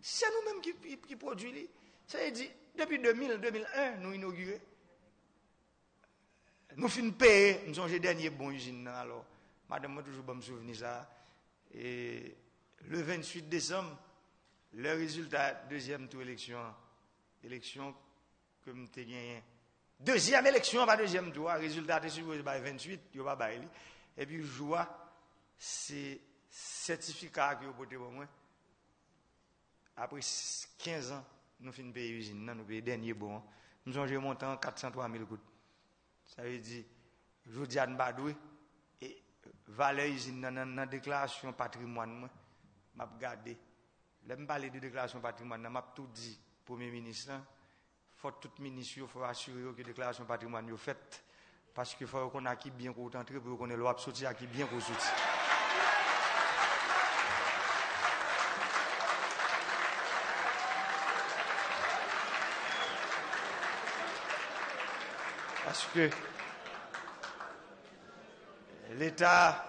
C'est nous-mêmes qui, produisons. Ça veut dire, depuis 2000, 2001, nous inaugurons. Nous finissons payer, nous sommes les derniers bons usines. Alors, madame, moi, toujours me souvenir ça. Et le 28 décembre, le résultat, deuxième tour élection, élection que je gagné. Deuxième élection, pas deuxième tour, résultat, c'est supposé 28, il va pas epi jwa se sertifika ak yo pote pou mwen apre 15 an nou fin peye usine nan nou peye denye bon. An nou sonje montan 403.000 kout sa ve di jodi an badwe e vale usine nan nan, nan deklarasyon patrimoine mwen map gade lem pale de deklarasyon patrimoine nan map tout di premier ministre fò tout minis yo fò asyur yo ki deklarasyon patrimoine yo fèt parce qu'il faut qu'on qui bien qu'on entre pour qu'on ait l'eau à qui bien qu'on sortir. Parce que l'État,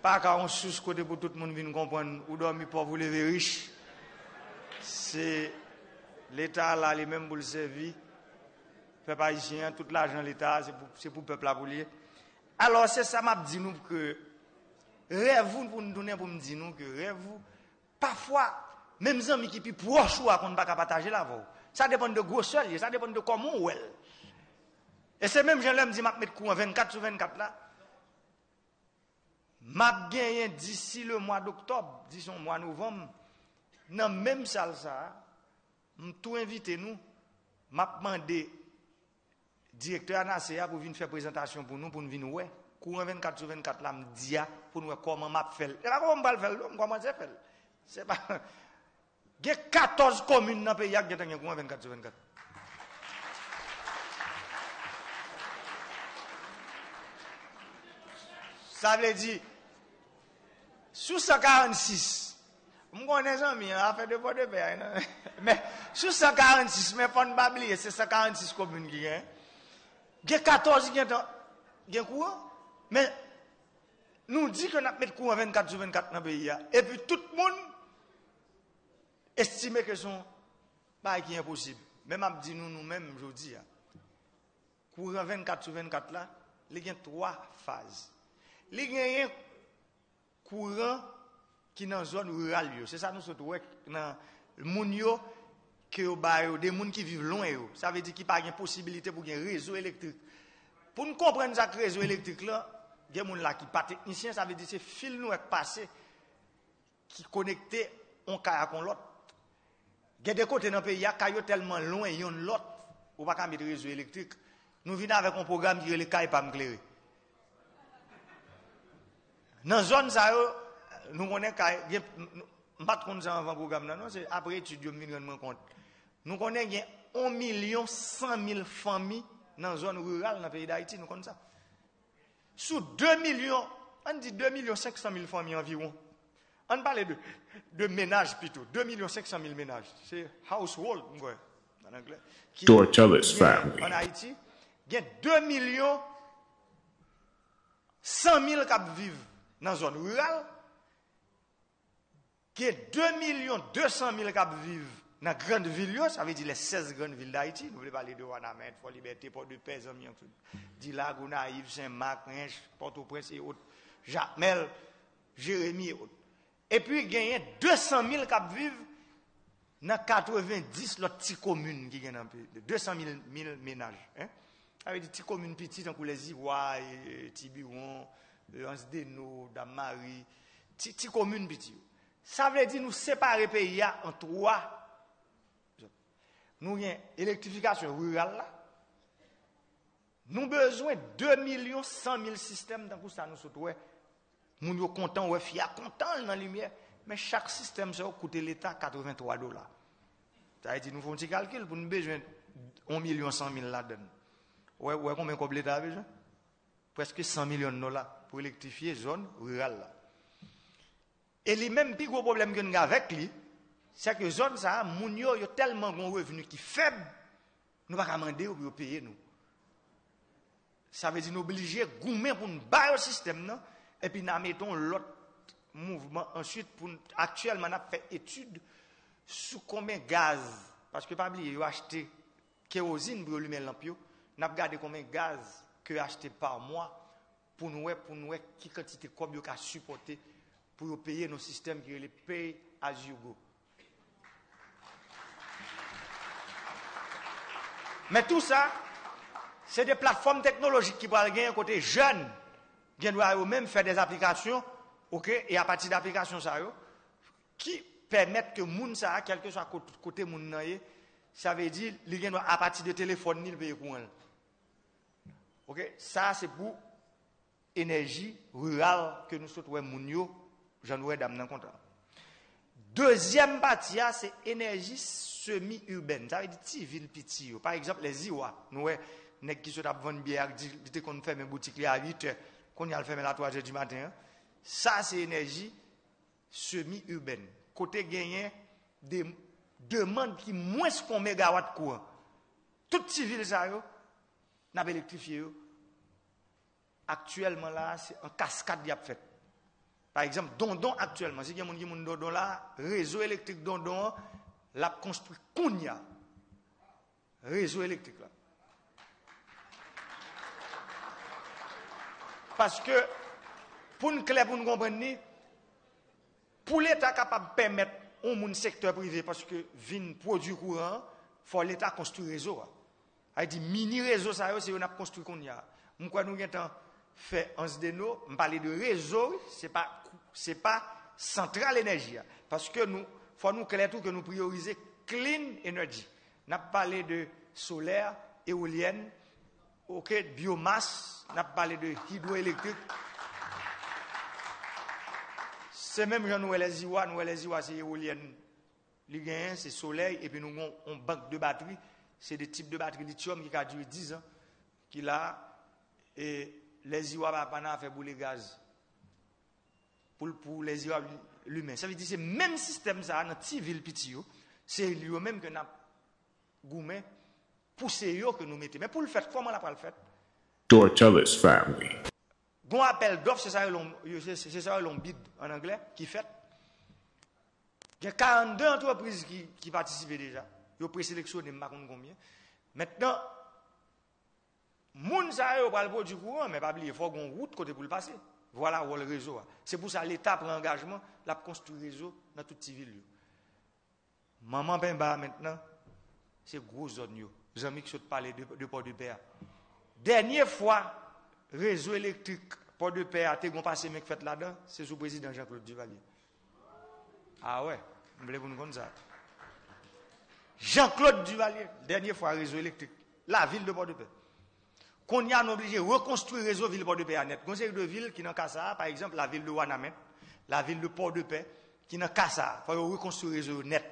pas qu'à on sous côté pour tout le monde venir comprendre, ou dormir pour vous lever riche, c'est l'État là, lui-même pour le servir peuple haïtien, tout l'argent de l'État, c'est pour, le peuple à Alors, c'est ça m'a dit nous que rêve vous pour nous donner pour me dire nous que rêve vous parfois même amis qui plus proche ou qu'on pas partager la voix. Ça dépend de grosseur, ça dépend de comment ou elle. Et c'est même je l'aime dit m'a mettre courant 24 sur 24 là. M'a gagné d'ici le mois d'octobre, disons mois novembre, dans même salle ça, tout invité nous, m'a demandé Direkteur Anasea pou vin fè prezentasyon pou nou, pou nou vin wè. Kouren 24 sou 24 la m diya pou nou wè koman map fèl. E la koman m bal fèl, m koman se fèl. Se pa... Ge 14 komune nan pe yak getan gen kouren 24 sou 24. Sa vle di, sou 146, m konen zan mi, a fè depo de pe. Sou 146, men fon babli, se 146 komune ki gen. Il y a 14 qui ont courant. Mais nous disons qu'on a mis courant 24 sur 24 dans le pays. Et puis tout le monde estime que son pas impossible. Même dit nous nous-mêmes, dis, courant 24 sur 24 là, il y a trois phases. Il y a un courant qui est dans la zone rurale. C'est ça nous sommes dans le monde que des gens qui vivent loin. Ça veut dire qu'il n'y a pas de possibilité pour un réseau électrique. Pour nous comprendre ce réseau électrique là, des gens qui pas technicien, ça veut dire que c'est fil nous passé qui connecté un cas à l'autre. Il y a des côtés dans le pays, il y a tellement loin, il y a l'autre, ou pas mettre réseau électrique. Nous venons avec un programme qui est le cas pas m'éclairer. Dans la zone, ça, nous connaissons, je ne pas avant programme, non, c'est après étude, je me rends compte. Nous connaissons 1 million 100 000 familles dans la zone rurale dans le pays d'Haïti, nous connaissons ça. Sous 2 millions, on dit 2 millions 500 000 familles environ. On parle de, de ménages plutôt. 2 millions 500 000 ménages. C'est household, en anglais. family. En Haïti, il y a 2 millions 100 000 qui vivent dans la zone rurale. Il y a 2 millions 200 000 qui vivent nan grand vil yo, sa ve di le 16 grand vil d'Haïti, nou vle pale de Wanamet, Fon Liberté, Port-de-Paix, Zamian, Dilag, Ounaïv, Saint-Marc, Renche, Port-au-Prince, et autres, Jacmel, Jérémy, et autres. Et puis genyen 200 000 kap vive nan 90 lot ti komune ki gen nan pe, 200 000 ménage. Sa ve di ti komune piti, tankou les Ivoy, euh, Tiburon, euh, Ansdeno, Damari, ti komune piti yo. Sa vle di nou separe pe ya an 3 nous avons électrification rurale. Nous avons besoin de 2 100 000 systèmes dans ça nous sommes Nous sommes contents, ouais, fiers, contents dans la lumière. Mais chaque système, ça coûte l'État 83 dollars. Ça veut dire, nous faisons un petit calcul pour nous besoin de 1 million 100 000 là-dedans. Ouais, ouais, combien l'État a besoin? Presque 100 millions de dollars pour électrifier la zone rurale. Et les mêmes plus gros problèmes que nous avons avec lui, c'est que zone ça, moun yo, a tellement de revenus qui faible, nous pas demander pour payer nous. Ça veut dire nous obliger goumer pour nous battre le système, non? et puis nous mettons l'autre mouvement. Ensuite, pour, actuellement, nous avons fait étude sur combien de gaz, parce que pas oublier, ont acheté kérosine pour allumer nous avons regardé combien de gaz que acheté par mois pour nous pour nous qui quantité de quoi supporter pour payer nos systèmes qui les pay as you Mais tout ça, c'est des plateformes technologiques qui pourraient gagner un côté jeune, qui doivent même faire des applications, ok, et à partir d'applications ça, qui permettent que moun ça, quel que soit côté moun ça veut dire, à partir de téléphone, il paye courant. Ok, ça c'est pour énergie rurale que nous souhaitons moun yo, j'en ai dans contrat. Deuxième partie, c'est énergie semi-urbaine. Ça veut dire petit ville petit. Par exemple, les Iwa. Nous, nous qui sont à bière, dit qu'on ferme une boutique à 8 heures, qu'on y a le fermer à 3 heures du matin. Ça, c'est énergie semi-urbaine. Côté gagné, des demandes qui moins qu'on mégawatt courant. Toutes ces villes, ça, n'a pas électrifié. Actuellement, là, c'est en cascade qui a fait. Par exemple, Dondon actuellement, si gens qui Dondon là, réseau électrique Dondon, l'a construit Kounia. Réseau électrique là. Parce que Pour nous clair, pour nous comprendre, pour l'État capable de permettre au monde secteur privé, parce que vin produit courant, faut l'État construire réseau. A dit mini réseau, ça, c'est on a construit qu'on y a. Moi, nous avons fait en SDNO, on parle de réseau, ce n'est pas, centrale énergie. Parce que nous, faut nous clair tout que nous prioriser clean energy. On a parlé de solaire, éolienne, biomasse, on a parlé de hydroélectrique. C'est même genre nous les Iwa, nous les Iwa c'est éolienne. c'est soleil et puis nous avons une banque de batteries, c'est des types de batteries lithium qui a duré 10 ans et les Iwa va pas faire bouler gaz. Pour, pour les l'humain. Ça veut dire que c'est le même système ça dans petite ville petit c'est lui même que n'a goumé pousser que nous mettons. Mais pour le faire, comment on pas le fait? Tortellis family. Bon appel d'offres, c'est ça l'on bid en anglais qui fait. Il y a 42 entreprises qui, qui participent déjà. Ils ont présélectionné, je ne sais pas combien. Maintenant, moun sa yo pral produit courant, mais pas oublier, il faut qu'on route côté pour le passer. Voilà où le réseau. C'est pour ça que l'État prend engagement, la construire réseau dans toute ville. Maman Pemba maintenant, c'est gros zone. Les amis qui sont parlé de, de port de paix. Dernière fois, réseau électrique port de paix a été passé mec fait là-dedans, c'est sous président Jean-Claude Duvalier. Ah ouais, vous voulez vous comme ça. Jean-Claude Duvalier, dernière fois réseau électrique, la ville de Port-de-Paix. Qu'on y obligé de reconstruire le réseau ville Port-de-Paix net. Conseil de ville qui n'a qu'à ça, par exemple la ville de Wanamet, la ville de Port-de-Paix, qui n'a qu'à ça, il faut reconstruire le réseau net.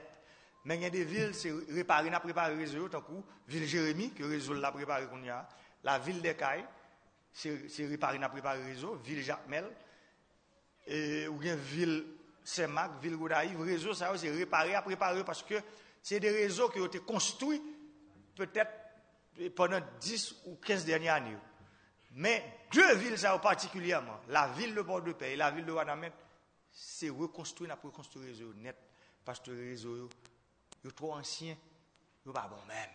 Mais il y a des villes, c'est réparé, n'a préparé le réseau, tant que ville Jérémy, que le réseau l'a préparé qu'on y a, la ville des Cailles, c'est réparé, n'a préparé le réseau, ville Jacmel, et, ou bien ville Saint-Marc, ville Goudaïve, réseau, ça c'est réparé, à parce que c'est des réseaux qui ont été construits peut-être pendant 10 ou 15 dernières années. Mais deux villes, ça particulièrement, la ville de Port-de-Paix et la ville de Wanamet, c'est reconstruit, n'a pas reconstruit le réseau net, parce que le réseau est trop ancien, il pas bon même.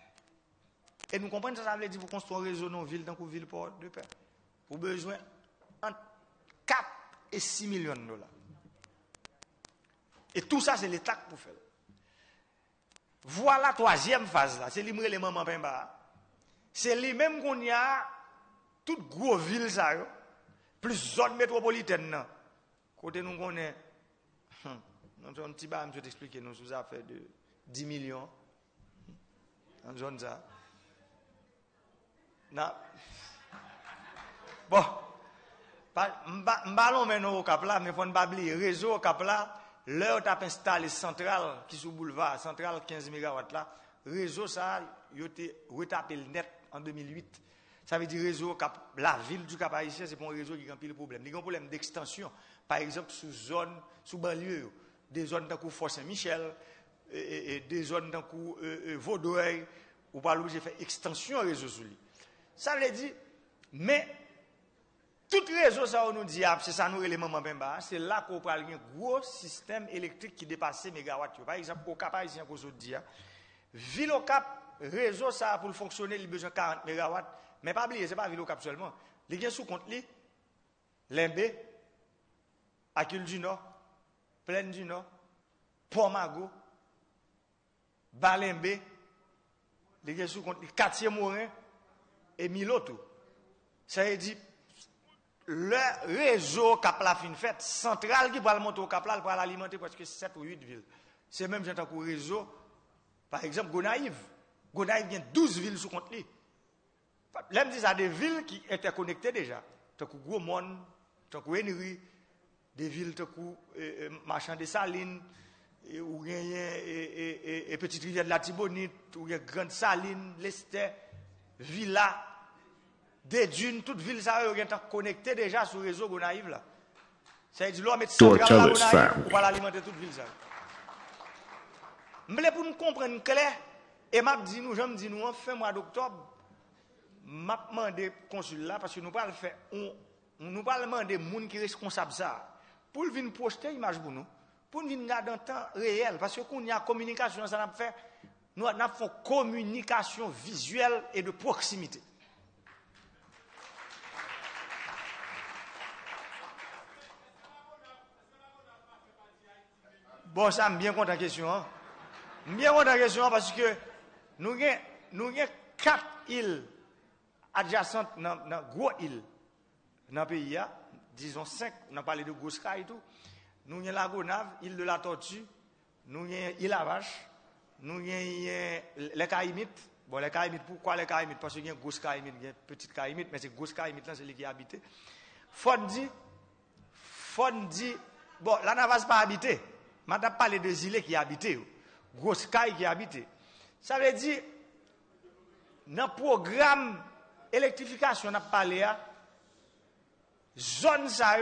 Et nous comprenons ça, ça veut dire pour construire un réseau dans ville, dans une ville Port-de-Paix, pour besoin entre 4 et 6 millions de dollars. Et tout ça, c'est l'État pour faire. Voilà la troisième phase là. C'est l'imre les mamans pemba. C'est lui même qu'on y a toute grosse ville ça plus zone métropolitaine Côté nous connaît hum, nous un petit bas je t'expliquer nous sous affaire de 10 millions en zone ça. Na. Bon. M'ballon maintenant au cap là, mais faut pas oublier réseau au cap là on a installé centrale qui sous boulevard, centrale 15 MW là, réseau ça, a été retapé le net en 2008. Ça veut dire réseau la ville du Cap Haïtien, c'est pas un réseau qui a le problème. Il y a un problème d'extension. Par exemple, sous zone, sous banlieue, des zones dans Fort Saint-Michel, des zones dans euh, euh, Vaudreuil, où pas j'ai fait extension réseau sous lui. Ça veut dire, mais tout réseau, ça, on nous dit, ah, c'est ça, nous, les moments c'est là qu'on parle d'un gros système électrique qui dépasse mégawatts. Par exemple, au Cap Haïtien, qu'on se dit, ville au Cap, réseau, ça, pour fonctionner, il a besoin de 40 mégawatts. Mais pas oublier, ce n'est pas ville Cap seulement. Les gens sous compte, Limbé, Acule du Nord, Plaine du Nord, Pomago, Balembe, les gens sous compte, Quartier et Miloto. Ça veut dire, le réseau Capla fin fait, central qui va le monter au Capla, pour l'alimenter parce que 7 ou 8 villes. C'est même j'entends qu'au réseau, par exemple, Gonaïve. Gonaïve vient 12 villes sous compte. Là, dit ça des villes qui interconnectées déjà. Tant que tant que Henry, des villes tant que euh, Marchand des Salines, ou bien et, Petite Rivière de la Tibonite, ou bien Grande Saline, Lester, Villa, des dunes, toute ville, ça, est connecté déjà sur le réseau Gonaïve, là. Ça veut dire, l'homme est central là, pour alimenter toute ville, ça. Mais pour nous comprendre clair, et m'a dit nous, dit nous, en fin mois d'octobre, m'a demandé consul là, parce que nous pas le faire, on, nous pas demander monde qui responsable ça, pour venir projeter image pour nous, pour venir garder en temps réel, parce que quand il y a communication, ça n'a pas fait, nous avons communication visuelle et de proximité. Bon, ça, je suis bien content la question. Hein. Bien content la question parce que nous avons quatre îles adjacentes dans gros îles dans le pays. Disons cinq, on a parlé de Gouska et tout. Nous avons la Gonave, île de la Tortue, nous avons l'île à Vache, nous avons les Caïmites. Bon, les Caïmites, pourquoi les Caïmites? Parce qu'il y a grosse Caïmite, il y a petite Caïmite, mais c'est grosse Caïmite là, c'est lui qui habité. Fondi, Fondi, bon, la Navas pas habité. Madame parlé de Zilé qui habité, grosse Caï qui habité. Ça veut dire, dans le programme électrification, on a parlé, zone ça,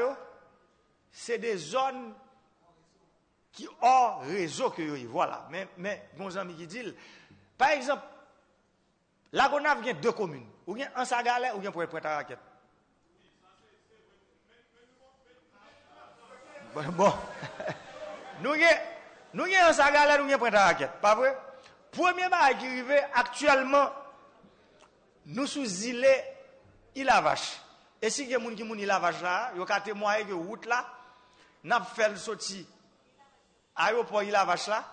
c'est des zones qui ont réseau que voilà. Mais, mais, ami par exemple, la Gonave vient deux communes. Ou bien un Sagalais ou bien pour être à raquette. Bon. nous nous avons un Sagalais ou bien pour être à raquette. Pas vrai? Premier bail qui arrive actuellement, nous sous île il a vache. Et si il y a des gens qui ont la vache là, il y a témoigner que route là, n'a fait le sorti aéroport il a vache là,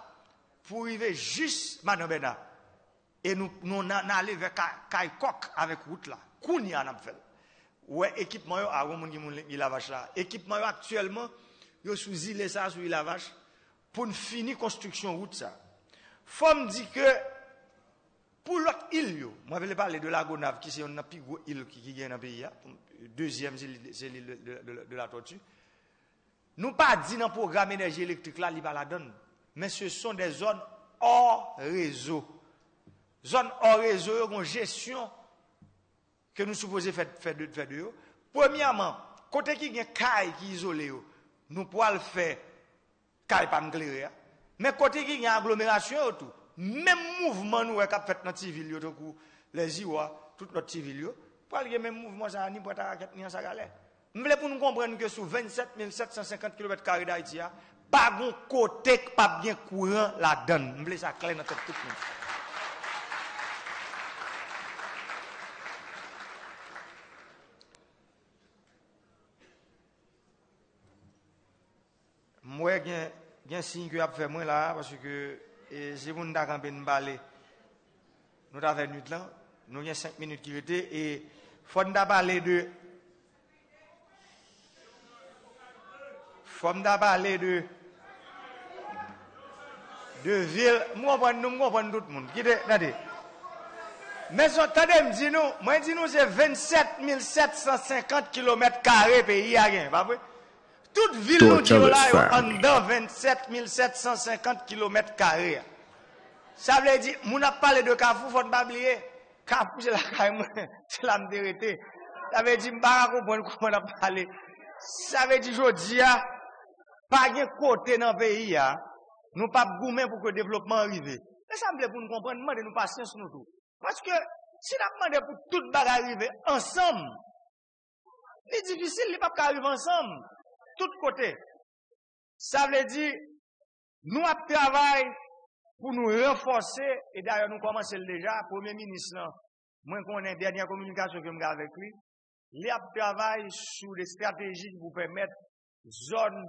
pour arriver juste Manobena. Et nous, nous allons vers Kaikok avec route là. Kouni a fait. Ouais, équipement a il a vache là. Équipement actuellement, yo sous île ça sur la vache pour finir construction route ça. Me dire que pour l'autre île moi je vais parler de la Gonave qui c'est une plus grosse île qui gagne dans le pays deuxième c'est l'île de, la Tortue. Nous pas dit dans le programme énergie électrique donne. Mais ce sont des zones hors réseau. Zones hors réseau, une gestion que nous supposons faire, faire de, faire de Premièrement, côté qui y a caille qui isolé, nous pouvons le Men kote ki gen aglomerasyon yo tou, men mouvman nou e kap fet nan ti vil yo, tonkou le ziwa, tout not ti vil yo, pal gen men mouvman sa ni pota raket ni an sa gale. Mwen pou nou komprenn ke sou 27.750 km kare da iti ya, pa gon kote k pap gen kouran la den. Mwen sa klen nan tet tout moun. Mwen gen il y a un signe que a fait moi là, parce que si vous n'avez pas parler, nous avons une minute là, nous avons 5 minutes qui étaient, et il faut parler de. faut parler de. De ville, moi, je nous comprends tout le monde. Qui est, Mais attendez, me dis nous, moi, dis nous, c'est 27 750 km pays à pas Tout vil nou di yo la yo an dan 27750 km kare. Sa vle di, moun ap pale de kafou, fote mba bliye. Kafou se la kare moun, se la mderete. Sa vle di, mba rakopon kou moun ap pale. Sa vle di, jodi ya, pa gen kote nan peyi ya, nou pap goumen pou ke devlopman rive. E sa mble pou nou kompren, mande nou pasyens nou tou. Paske, si la mande pou tout baga rive ansam, li difisil li pap ka rive ansam. Tout côté. Ça veut dire, nous travaillé pour nous renforcer, et d'ailleurs nous commençons déjà, Premier ministre, moi connais la dernière communication que j'ai avec lui, il a travaillé sur des stratégies qui vous permettent zone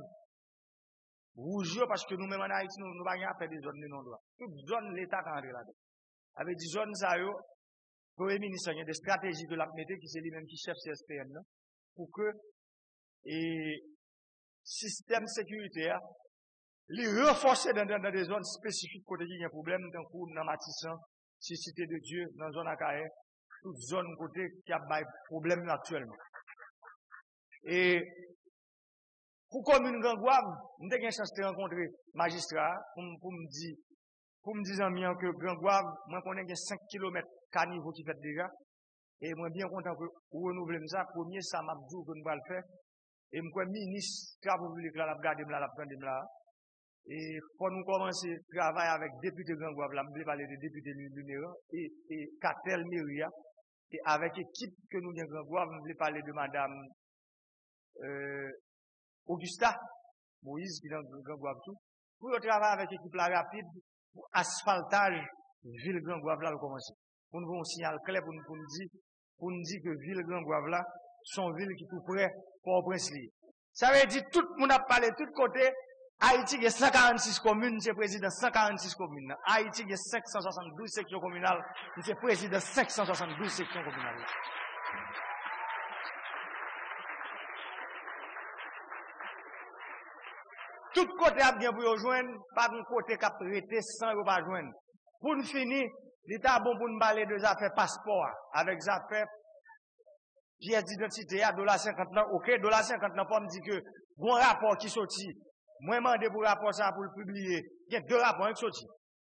rouge parce que nous-mêmes en Haïti, nous n'avons pas des zones de non-droit. Toute zone, l'État a rentré là-dedans. Avec des zones, ça y Premier ministre, il y a des stratégies de la qui c'est lui-même qui chef CSPN, pour que, et système sécuritaire, les renforcer dans, des zones spécifiques côté il y a un problème, dans le dans Matissan, si Cité de Dieu, dans la zone Akaye, toute zone côté qui a des problème actuellement. Et, pour commune Gangouave, nous avons chance de rencontrer magistrat pour, pour me dire, pour me dire que Gangouave, moi, connais 5 km caniveau qui fait déjà, et moi, bien content que vous renouvelez ça, premier, ça m'a dit que nous le faire, et je ministre travaux publics là, là, là. Et pour nous commencer à travailler avec député Grand Guave, là, je parler de député numéro et, et Catel Myria. Et avec l'équipe que nous avons Grand Guave, je parler de madame, euh, Augusta Moïse, qui est dans Grand Guave tout. Pour travailler avec l'équipe là rapide, pour asphaltage, ville Grand Guave là, commencer. Pour nous un signal clair pour nous, pour nous dire, pour nous dire que ville Grand Guave là, sont ville qui tout pour prince Ça veut dire tout le monde a parlé de tous côtés Haïti a 146 communes, c'est président 146 communes. Haïti a 572 sections communales, c'est président 572 sections communales. Tout côté a bien pour rejoindre, pas de côté qui a prêté sans pas joindre. Pour nous finir, l'État bon pour nous parler de affaires passeport, avec les affaires pièce d'identité à dollar 50 ok, dollar 50 pas me dire que, bon rapport qui sorti, moi, demande pour rapport ça pour le publier. Il y a deux rapports qui sortent.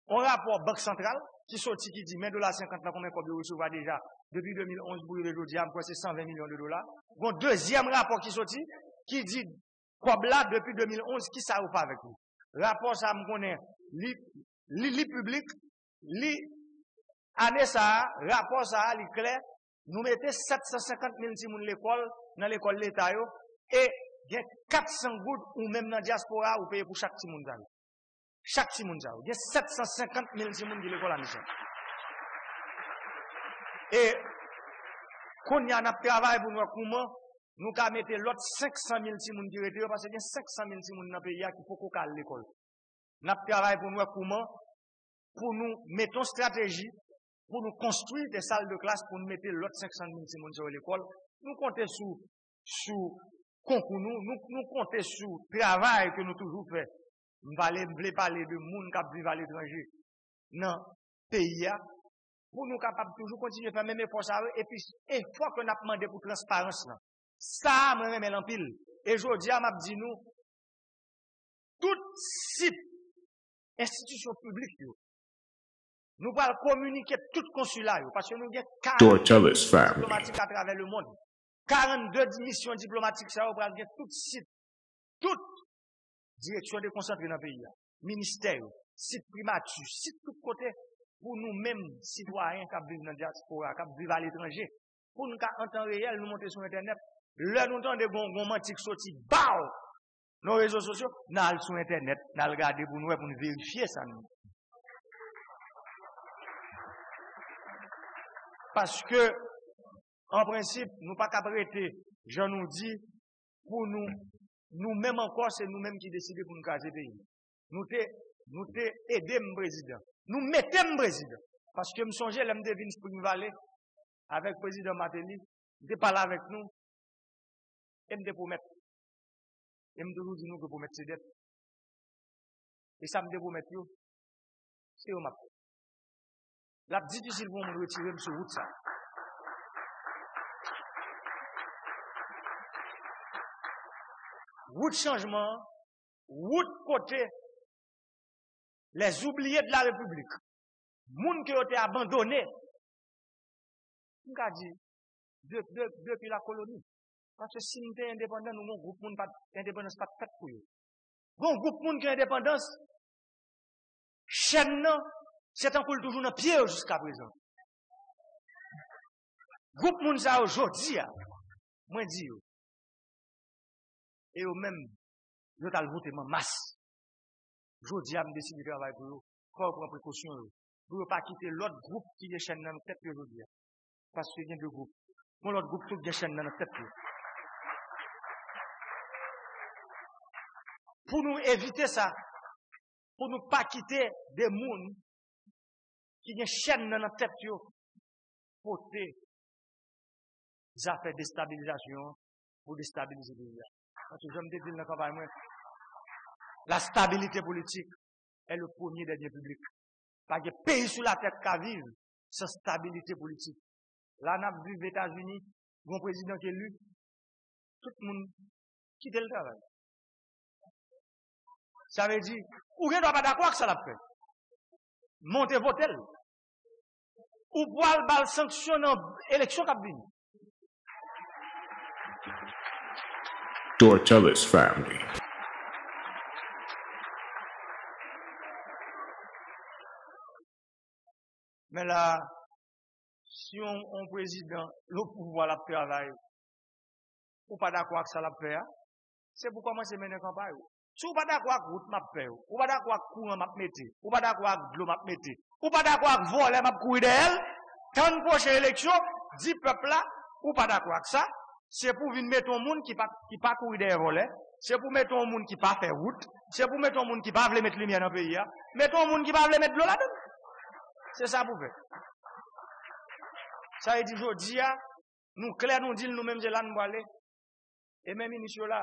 Un rapport Banque Centrale, qui sorti qui dit, mais de la 50 ans, combien de recevoir déjà? Depuis 2011 pour le aujourd'hui, c'est 120 millions de dollars. Un deuxième rapport qui sorti, qui dit, là, depuis 2011, qui ça ou pas avec vous? Rapport ça, me connaît, li, li, public, li, année ça, rapport ça, li clair, nou mette 750 mil timoun l'ekol, nan l'ekol l'Etat yo, e gen 400 gout ou menm nan diaspora ou peye pou chak timoun zan. Chak timoun zan. Gen 750 mil timoun di l'ekol an jen. E, kon yan ap travay pou nou akouman, nou ka mette lot 500 mil timoun di rete yo, pase gen 500 mil timoun nan peye ya ki pou koka l'ekol. Nap travay pou nou akouman, pou nou metton strategi, pou nou konstruy de sal de klas pou nou mette lot 500 min si moun se ou l'ekol, nou kontè sou, sou konkou nou, nou, nou kontè sou travay ke nou toujou fè. Mbalè, mblè palè de moun kap viva l'étranger nan peyi ya, pou nou kapap toujou kontinye fè mè mè fòs avè, epi e fò kon ap mandè pou transparans nan. Sa mè mè mè l'ampil. E jodi am ap di nou, tout sip, institusyon publik yo, nous allons communiquer tout consulat, parce que nous avons 40 diplomatiques à travers le monde. 42 missions diplomatiques, ça va tout site, toute direction déconcentrée dans le pays. Ministère, site primature, site tout côté, pour nous-mêmes, citoyens qui vivent dans la diaspora, qui vivent à l'étranger, pour nous, en temps réel, nous monter sur Internet, là, nous entendons des romantiques sortis, BAO! Nos réseaux sociaux, nous allons sur Internet, nous allons regarder pour nous, pour nous vérifier ça. Parce que, en principe, nous pas qu'à prêter, je nous dis, pour nous, nous-mêmes encore, c'est nous-mêmes qui décidons pour nous caser pays. Nous t'ai, nous t'ai aidé mon président. Nous mettons président. Parce que me songeais, l'homme de Vin Spring Valley, avec le président Matéli, il parlé avec nous, et me promettre. Et me dit nous que pour mettre ses dettes. Et ça me promettre, c'est au map. la difisil pou moun retire msou wout sa. Wout chanjman, wout kote, les oubliye de la republik, moun ki yo te abandone, moun ka di, depi la koloni, Paske si nou te indépendant, nou moun bon goup moun pat indépendance pat kat pou yo. Goun goup moun ki indépendance, chen nan, c'est encore toujours dans pied jusqu'à présent. Groupe ça aujourd'hui, moi dis et eux même, ils ont voté en masse. À me décider de travailler pour eux, pour prendre précaution, pour ne pas quitter l'autre groupe qui est chaîne dans tête aujourd'hui. Parce qu'il y a deux groupes. L'autre groupe, tout est chaîne dans tête. Pour nous éviter ça, pour nous pas quitter des gens qui ont chaîne dans la tête, pour des affaires de déstabilisation, pour déstabiliser le pays. Parce que je me dis dans le la stabilité politique est le premier des biens publics. Parce que pays sur la tête qui vivre sans stabilité politique. Là, on a vu les États-Unis, un président qui est élu, tout le monde quitte le travail. Ça veut dire, ou ne doit pas d'accord que ça l'a fait. Montez voter. ou poal bal sanksyon nan eleksyon kap bin. Tortellis Family Men la, si yon, yon prezident, lop pou wala pe avay, ou pa da kwa ak sa la pe a, se pou koman se menen kampay ou. Si ou pa da kwa ak route map pe ou, ou pa da kwa ak kouan map mette, ou pa da kwa ak glo map mette, Ou pa da kwa ak vole map kou ide el, tan poche eleksyon, di pepla, ou pa da kwa ak sa, se pou vin meton moun ki pa, ki pa kou ide el vole, se pou meton moun ki pa fe wout, se pou meton moun ki pa vle met lumiye nan peyi ya, meton moun ki pa vle met blo la don. Se sa pou fe. Sa e di jodi ya, nou kler nou dil nou menm je lan mwale, e menm inisyo la,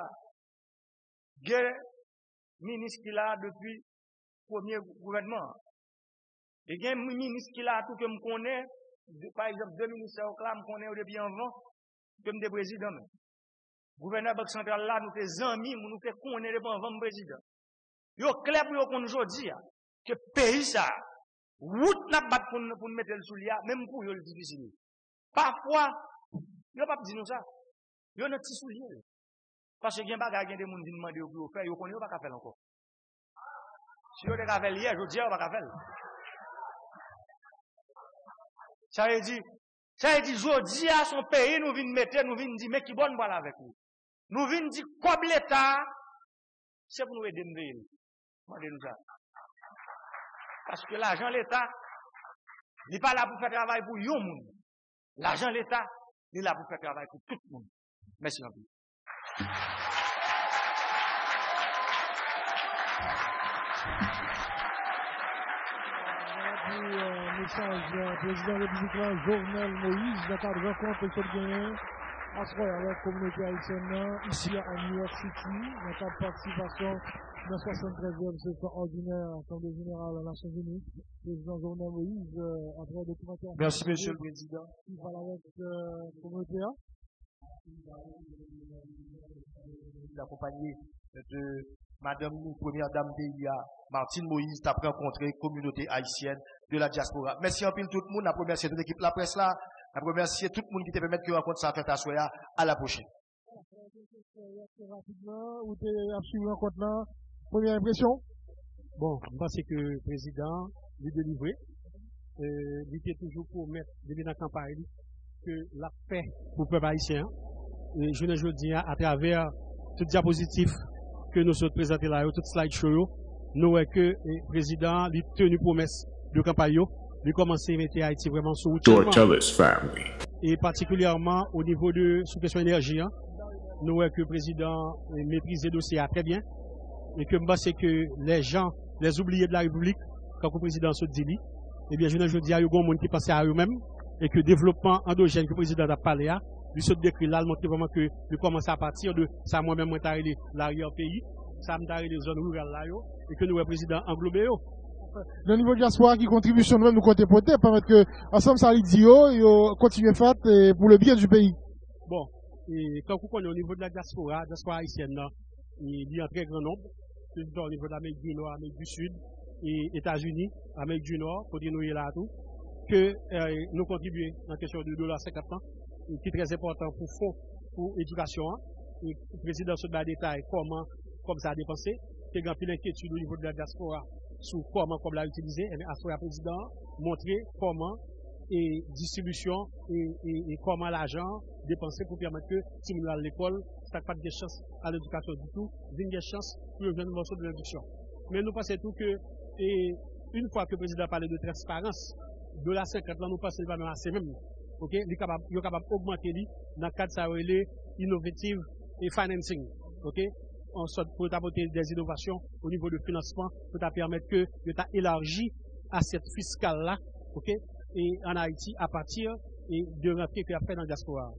gen minis ki la depi premier gouvernement, E gen minis ki la tou ke m konen, par exemple, de minis sa okla m konen ou depi anvan, ke m de prezident men. Gouverneur Bak Sentral la nou te zanmi, m nou te konen depi anvan m prezident. Yo klep yo kon jodi ya, ke peyi sa, wout nap bat pou nou metel sou liya, menm pou yo l divisini. Pafwa, yo pap di nou sa, yo nou ti sou liye. Pase gen baga gen de moun di nman de yo pou yo fè, yo kon yo baka fèl anko. Si yo de ka fèl liye, yo di yo baka fèl. Sa e di, sa e di, zodi a son peyi nou vin mette, nou vin di, me ki bon ban avèk nou. Nou vin di, kob l'Etat, se pou nou e den vey nou. Mande nou sa. Paske l'ajan l'Etat, li pa la pou fè travay pou yon moun. L'ajan l'Etat, li la pou fè travay pou tout moun. Mèsi anpil. Euh, message euh, président républicain Journal Moïse dans le de rencontre que gagné à ce avec la communauté haïtienne ici à New York City dans le de participation dans 73e session ordinaire Assemblée générale des Nations Unies, président Journal Moïse, euh, après le documentaire. Merci, monsieur le président. Qui parle avec euh, communauté. Accompagné de Madame Première Dame d'Elia, Martine Moïse, tu as rencontré communauté haïtienne de la diaspora. Merci en pile tout le monde. La première, c'est toute l'équipe la presse là. La première, c'est tout le monde qui te permet que rencontre ça fait à Soya. À la prochaine. Première impression Bon, je pense que le président lui délivré. Euh, il était toujours pour mettre dans la campagne que la paix pour le peuple haïtien. Et je ne dis à travers tout diapositif que nous sommes présentés là, tout slideshow, nous voyons que le président a tenu promesse de campagne, de commencer à mettre Haïti vraiment sous family. Et particulièrement au niveau de sous question énergie, hein, nous voyons que le président maîtrise le dossier très bien et que c'est que les gens, les oubliés de la République, quand le président se dit, eh bien, je ne dis à eux, monde qui pense à eux-mêmes, et que le développement endogène que le président a parlé, lui se décrit là, montre vraiment que lui commence à partir de ça, moi-même, moi, l'arrière-pays, ça m'a les zones rurales là, et que nous, le président englobé. Le niveau de diaspora qui contribution nous-mêmes nous compter porter, permettre que, ensemble, ça dit, et continuer faire pour le bien du pays. Bon. Et quand on est au niveau de la diaspora, diaspora haïtienne, il y a un très grand nombre au niveau de l'Amérique du Nord, Amérique du Sud et États-Unis, Amérique du Nord, côté nous là tout, que euh, nous contribuons dans la question du dollar 50 ans, qui est très important pour fonds, pour l'éducation. Hein. Le président se bat détail comment, comme ça a dépensé, y a une inquiétude au niveau de la diaspora sur comment, comme l'a utilisé, et ce président montrer comment et distribution et, comment l'argent dépensé pour permettre que si nous à l'école, ça pas de chance à l'éducation du tout, une des chances pour le morceau de l'éducation. Mais nous pensons tout que, une fois que le président a parlé de transparence, de la 50 là, nous pensons qu'il va même assez même. Ok? Il est capable d'augmenter dans le cadre de sa innovative et financing. Ok? On sorte pour apporter des innovations au niveau du financement, pour permettre que l'État élargit à cette fiscale là, ok? Et en Haïti, à partir de rentrer qu'il a fait dans la diaspora.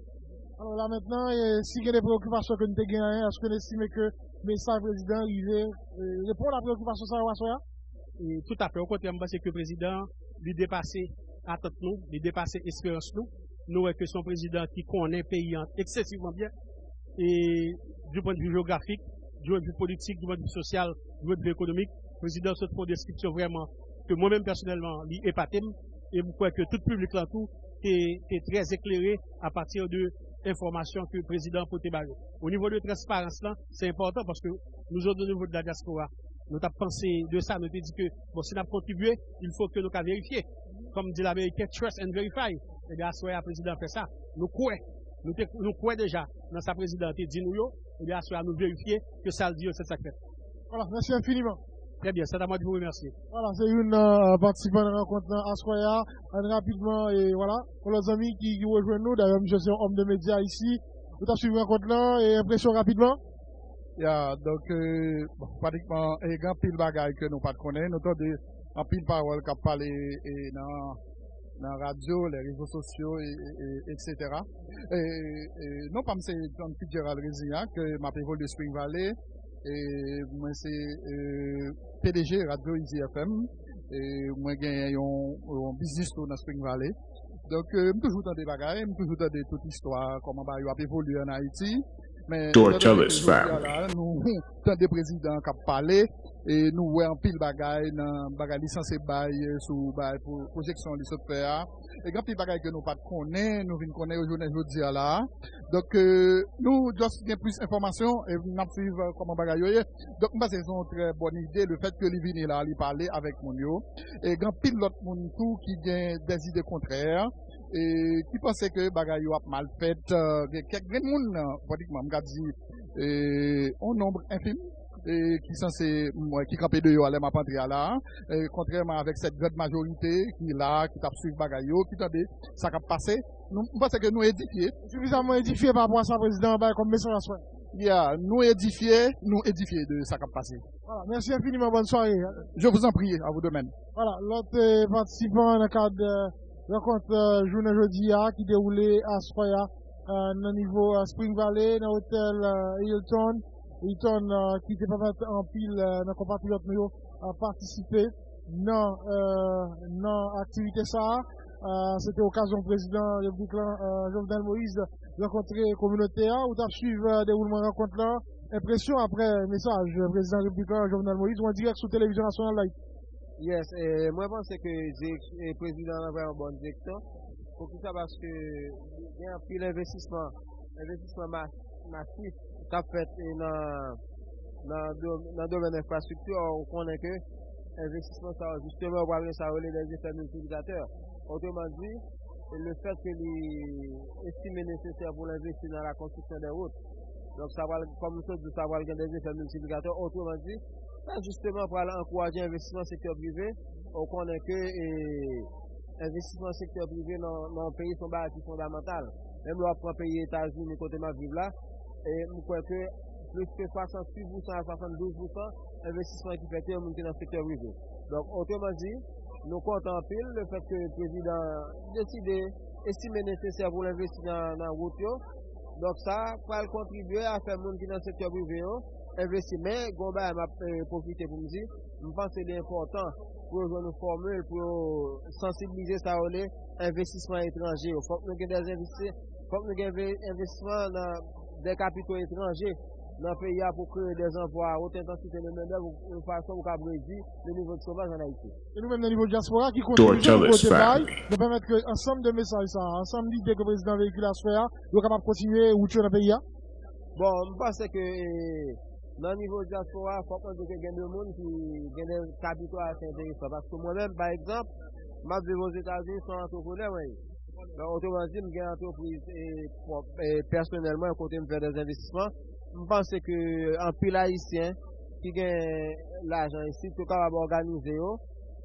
Alors là maintenant, si il y a des préoccupations que nous avons est-ce que vous estimez que le message président euh, répond à la préoccupation de Et Tout à fait. Au contraire, c'est que le président lui dépassé attente nous, lui dépassé espérance nous. Nous, que son président qui connaît le pays excessivement bien. Et du point de vue géographique, du point de vue politique, du point de vue social, du point de vue économique, le président se trouve une description vraiment que moi-même personnellement, épaté. Et je crois que tout le public là tout est très éclairé à partir de information que le président peut Au niveau de transparence, c'est important parce que nous autres, au niveau de la diaspora, nous avons pensé de ça, nous avons dit que, bon, si nous avons contribué, il faut que nous vérifier. Comme dit l'Américain, trust and verify. Et bien, le président fait ça. Nous croyons, nous, nous croyons déjà dans sa présidente, dit nous, et bien, nous vérifier que ça le dit, c'est sacré. Voilà, merci infiniment. Très bien, c'est à moi de vous remercier. Voilà, c'est une euh, participante de la rencontre à Soya. Rapidement, et voilà, pour les amis qui, qui rejoignent nous, d'ailleurs, je suis homme de médias ici. Vous avez suivi la rencontre là et impression rapidement Ya, donk, pratikman, e gen pil bagay ke nou pat konen, nou ton de an pil parol kap pale nan radyo, le rezo sosyo, etc. Non pa mse John Fitzgerald Reziak, ma pevol de Spring Valley, mwen se euh, PDG radyo IZFM, mwen gen yon bizis tou nan Spring Valley. Donk euh, m toujou tan de bagay, m toujou tan de tout istwa, koman ba yo ap evolye an Haiti, Tortellus family. Nou hmm, Tan de prezident kap pale, e nou wè an pil bagay nan bagay lisanse bay e, sou bay pou projeksyon li sot fè a. E gan pil bagay ke nou pat konen, nou vin konen yo jounen jodi a la. Dok e, nou just gen plus informasyon, e nou ap suiv koman bagay yo ye. Dok mba se son tre bon ide, le fèt ke li vini la, li pale avèk moun yo. E gan pil lot moun tou ki gen des ide kontrèr. E, ki pense ke bagay yo ap mal fèt euh, kek gren moun pratikman mga di e, an nombre infime e, ki sanse ki kapè de yo alè ma pantri ala kontrèman avèk set gred majorite ki la, ki tap suiv bagay yo ki tade sa kap pase mwen pense ke nou edifiye suffisamment edifiye pa apwa sa prezident bay kon meson aswen Yeah, nous édifier, nous édifier de sa capacité. Voilà, merci infiniment, bonne soirée. Je vous en prie, à vous de même. Voilà, l'autre euh, participant dans le cadre euh, en akad... Rekonte jounen jodi ya ki deroule asfaya nan nivou Spring Valley, nan hotel Hilton. Hilton ki te pamet an pil nan kompatibot nou yo partisipe nan aktivite sa. Sete okazyon prezident Jovenel Moïse rekontre komunote ya. Ou ta suive deroulement rekonte la. Impresyon apre mesaj prezident Jovenel Moïse ou an direk sou televizyon nasyonal la Yes, eh, mwen panse ke eh, prezident avè an bon direktor pou ki sa baske gen api l'investisman, l'investisman masif kap fet eh, nan nan domen infrastruktur ou konen ke investisman sa justement wavè sa wè den effets multiplicateurs. Otreman di, le fèt ke li estime nesesèr pou l'investi nan la konstruksyon den route. Donc, sa wale, kom nou se di, sa wale gen den effets multiplicateurs. Otreman di, justement pou ala ankouraje investissement sektèr privé, ou konen ke investissement sektèr privé nan peyi son ba ati fondamental. Mèm lò apren peyi Etats-Unis, mè kontèman vive la, mè kwen ke plus ke 68% a 72% investissement ki fète moun ki nan sektèr privé. Donk, otèman di, nou kontan pil le fèk ke prezident deside estime nesesè pou l'investi nan wout yo. Donk sa, pou al kontribuè a fè moun ki nan sektèr privé yo, investi, men, gomba m ap profite pou m zi, m panse li important pou yo nou formule, pou sensibilize sa ou li, investisman etranje, fok nou gen des investi, fok nou gen investisman nan de kapito etranje, nan peyi a pou kreye des anvoi, ou tentantite le mèndèv, ou fason ou kabrezi, le nivou de sauvage an Haiti. E nou men nan nivou de diaspora ki kontribuye pou kote bay, de pwemet ke ansam de mesaj sa, ansam li de ke prezident vehikula asfea, yo kapap kontinye ou tche nan peyi a? Bon, m panse ke... nan nivou diaspora, fòk an deke gen de moun ki gen de kapito a s'interesse. Paske mwen men, par ekzamp, map de vos Etats-Unis son antroponè wè. Nan otoman di, m gen antroprise personelman, yon kontè m fè des investisman. M panse ke an pil haïsyen ki gen l'ajan isi, tout an wab organize yo,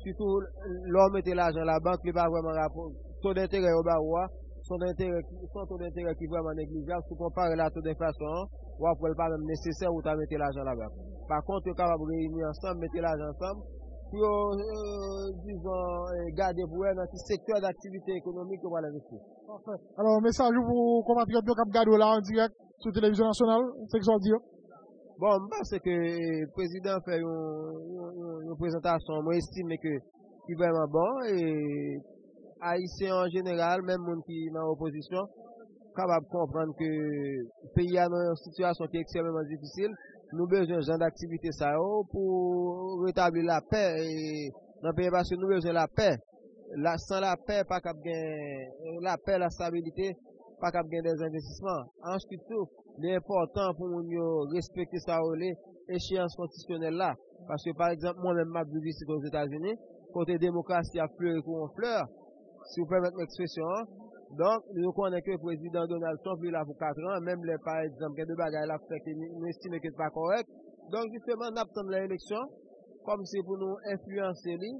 Soutou lò mette l'ajan la bank, li ba vwèman rapon, ton d'intérêt yo ba wwa, son ton d'intérêt ki vwèman neglijan, sou kompare la ton d'inflasyon an, wap wèl pa mèm nesesè ou ta mette l'ajan la bèk. Par kont, yo kapab reyni ansam, mette l'ajan ansam, pou yo, dizon, gade pou wè nan ti sektèr d'aktivite ekonomik yo wale la vèk. Alors, mesajou pou komatriot yo kap gade ou la an direk sou televizyon nasyonal, se kso diyo? Bon, mba se ke eh, prezident fè yon prezentasyon, mwen estime ke ki vèman bon, e haïsè en general, mèm moun ki nan oposisyon, kapab kompran ke peyi an an situasyon ki eksemenman difisil, nou bezon jan d'aktivite sa yo oh, pou retabli la pe, nan peyi baske nou bezon la pe, la, san la pe pa kap gen, la pe la stabilite, pa kap gen des investisman. Anjou tou, li important pou moun yo respekte sa yo oh, le echeans kontisyonel la. Paske par exemple, moun men map di visi kon Etats-Unis, kote demokrasi a fleur kou an fleur, si ou pèmèt mèk spesyon an, Donk, nou konen ke prezident Donald Trump li la pou 4 an, menm le par exemple gen de bagay la pou fèk nou estime ke pa korek. Donk, justement, nap ton la eleksyon, kom se pou nou influense li,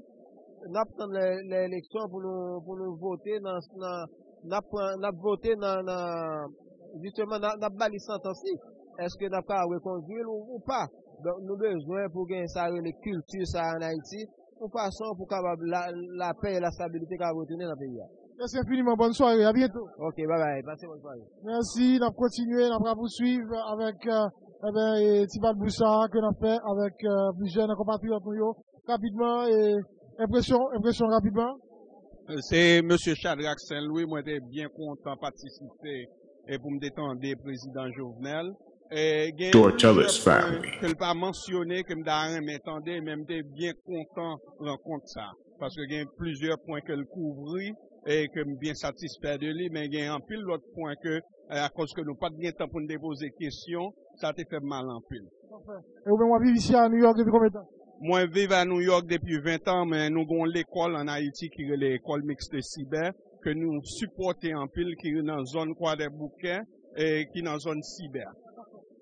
nap ton la eleksyon pou nou, pou nou vote nan, nan, nap, nap vote nan, nan, justement, nap, nap bali santansi, eske nap ka rekonjil ou, ou pa. Donk, nou bezwen pou gen sa re le kultu sa an Haiti, ou fason pou kabab la, la pey la stabilite ka votene nan peyi ya. Merci infiniment, bonne soirée, à bientôt. Ok, bye bye, passez bonne soirée. Merci, on a continué, on va poursuivre avec euh, eh ben, Tibal Boussa que l'on fait avec euh, plusieurs compatriotes rapidement et impression, impression rapidement. C'est M. Shadrach Saint-Louis, moi j'étais bien content de participer et pour me détendre président Jovenel. George Ellis family. Que le pas mentionné que m'daren m'entendait même bien content de rencontrer ça parce que il y a plusieurs points que le couvrit e kem bien satisper de li, men gen anpil lot point ke, euh, a kos ke nou pat gen tan pou nou depose kesyon, sa te fe mal anpil. E ou men waviv isi a New York depi konwen tan? Mwen viv a New York depi 20 an, men nou gon l'ekol an Haiti ki re l'ekol mixte siber, ke nou supporte anpil ki re nan zon kwa de bouke, e ki nan zon siber.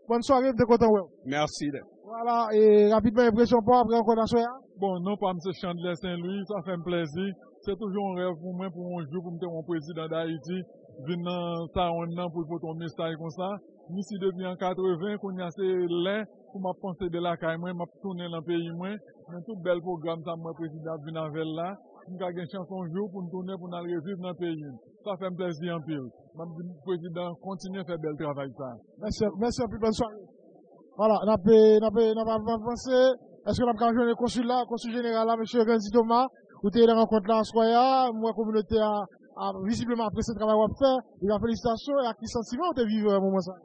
Bonne soare, mte kontan wè. Mersi de. Voilà, e rapidman impresyon pa apre an konan soya? Bon, nou pa mse Chandler Saint-Louis, sa fe mplezi. se toujou an rev pou mwen pou anjou pou mte an prezident da Haiti, vin nan sa an nan pou poton mesay kon sa, mi si devin an 80, kon yase lè, pou map ponse de la kay mwen, map tounen lan peyi mwen, mwen tout bel program sa mwen prezident vin anvel la, mwen ka gen chanson jou pou mwen tounen pou nan reviv nan peyi mwen. Sa fèm plezi an pil. Mwen prezident kontinye fè bel travay sa. Mèche, mèche, pi bon soare. Voilà, nan pe, nan pe, nan pa avansè, eske nan pa kanjou an konsul la, konsul general la, mèche Renzi Thomas, Kote le renkont la an soya, mwen kominote a visibleman apresen travay wap fe, e la felicitasyon e ak lisansivan ou te vive mouman sa?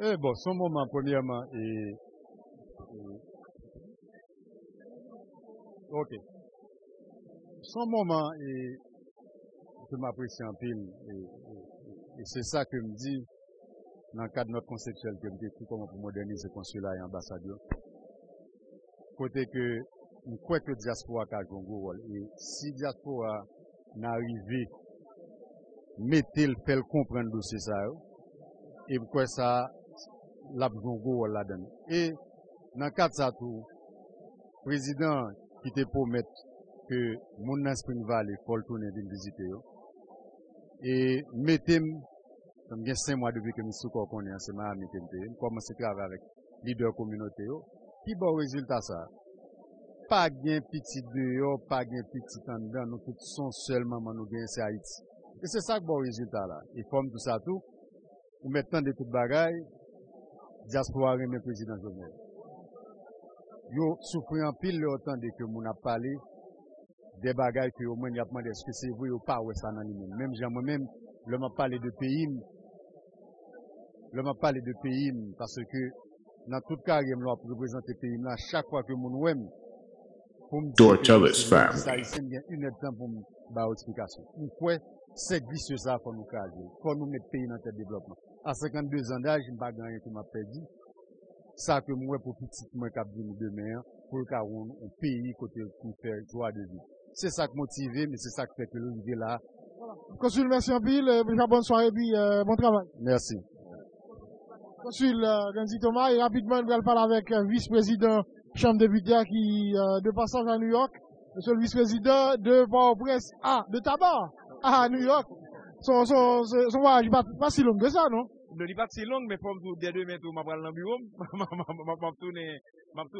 E eh bon, son mouman premiyaman e... Ok. Son mouman e... Ke m apresen pil, e se sa ke m di nan kade not konseptuel ke m de pou koman pou modernize konsulat e ambasadyon. Kote ke mwen kwe ke diaspora ka jongo wol. E si diaspora nan rive metel pel kompren dosye sa yo, e mwen kwe sa lap jongo wol la den. E nan kat sa tou, prezident ki te pou met ke moun nan Spring Valley fol tounen din vizite yo, e metem, mwen gen sen mwa devye ke mwen sou kon konen, seman a metem te, mwen komanse trave avèk lider kominote yo, ki bon rezultat sa yo. pa gen piti deyo, pa gen piti tandan, nou tout son selman man nou gen se Haiti. E se sak bon rezultat la. E fom tout sa tou, ou metan de tout bagay, diaspora reme prezident jovenel. Yo soufri an pil le otan de ke moun ap pale, de bagay ki yo mwen yapman de eske se vwe yo pa wè sa nan li men. Mem jan mwen men, lè mwen pale de peyim, lè mwen pale de peyim, parce ke nan tout karyem mwen ap reprezentè peyim la, chak chakwa ke moun wèm, Torchales Farm. service ça pour nous caser, pour nous mettre pays dans le développement. À 52 ans d'âge, je ne pas gagner tout m'a perdu. Ça que moi, pour petit, moi, cap venir demain, pour qu'on un pays côté pour faire joie de vie. C'est ça qui motive, mais c'est ça qui fait que l'idée là. Consul, merci en pile, bonne soirée et puis euh, bon travail. Merci. Consul, euh, Ganzi Thomas, et rapidement, nous allons parler avec euh, vice-président chambre députée qui, euh, de passage à New York, monsieur le vice-président de Port-au-Prince, ah, de tabac, à New York. Son, son, son, son voyage pas, pas si long que ça, non? Ne li pas si long, mais pour des deux mètres, je vais dans le bureau, je vais retourner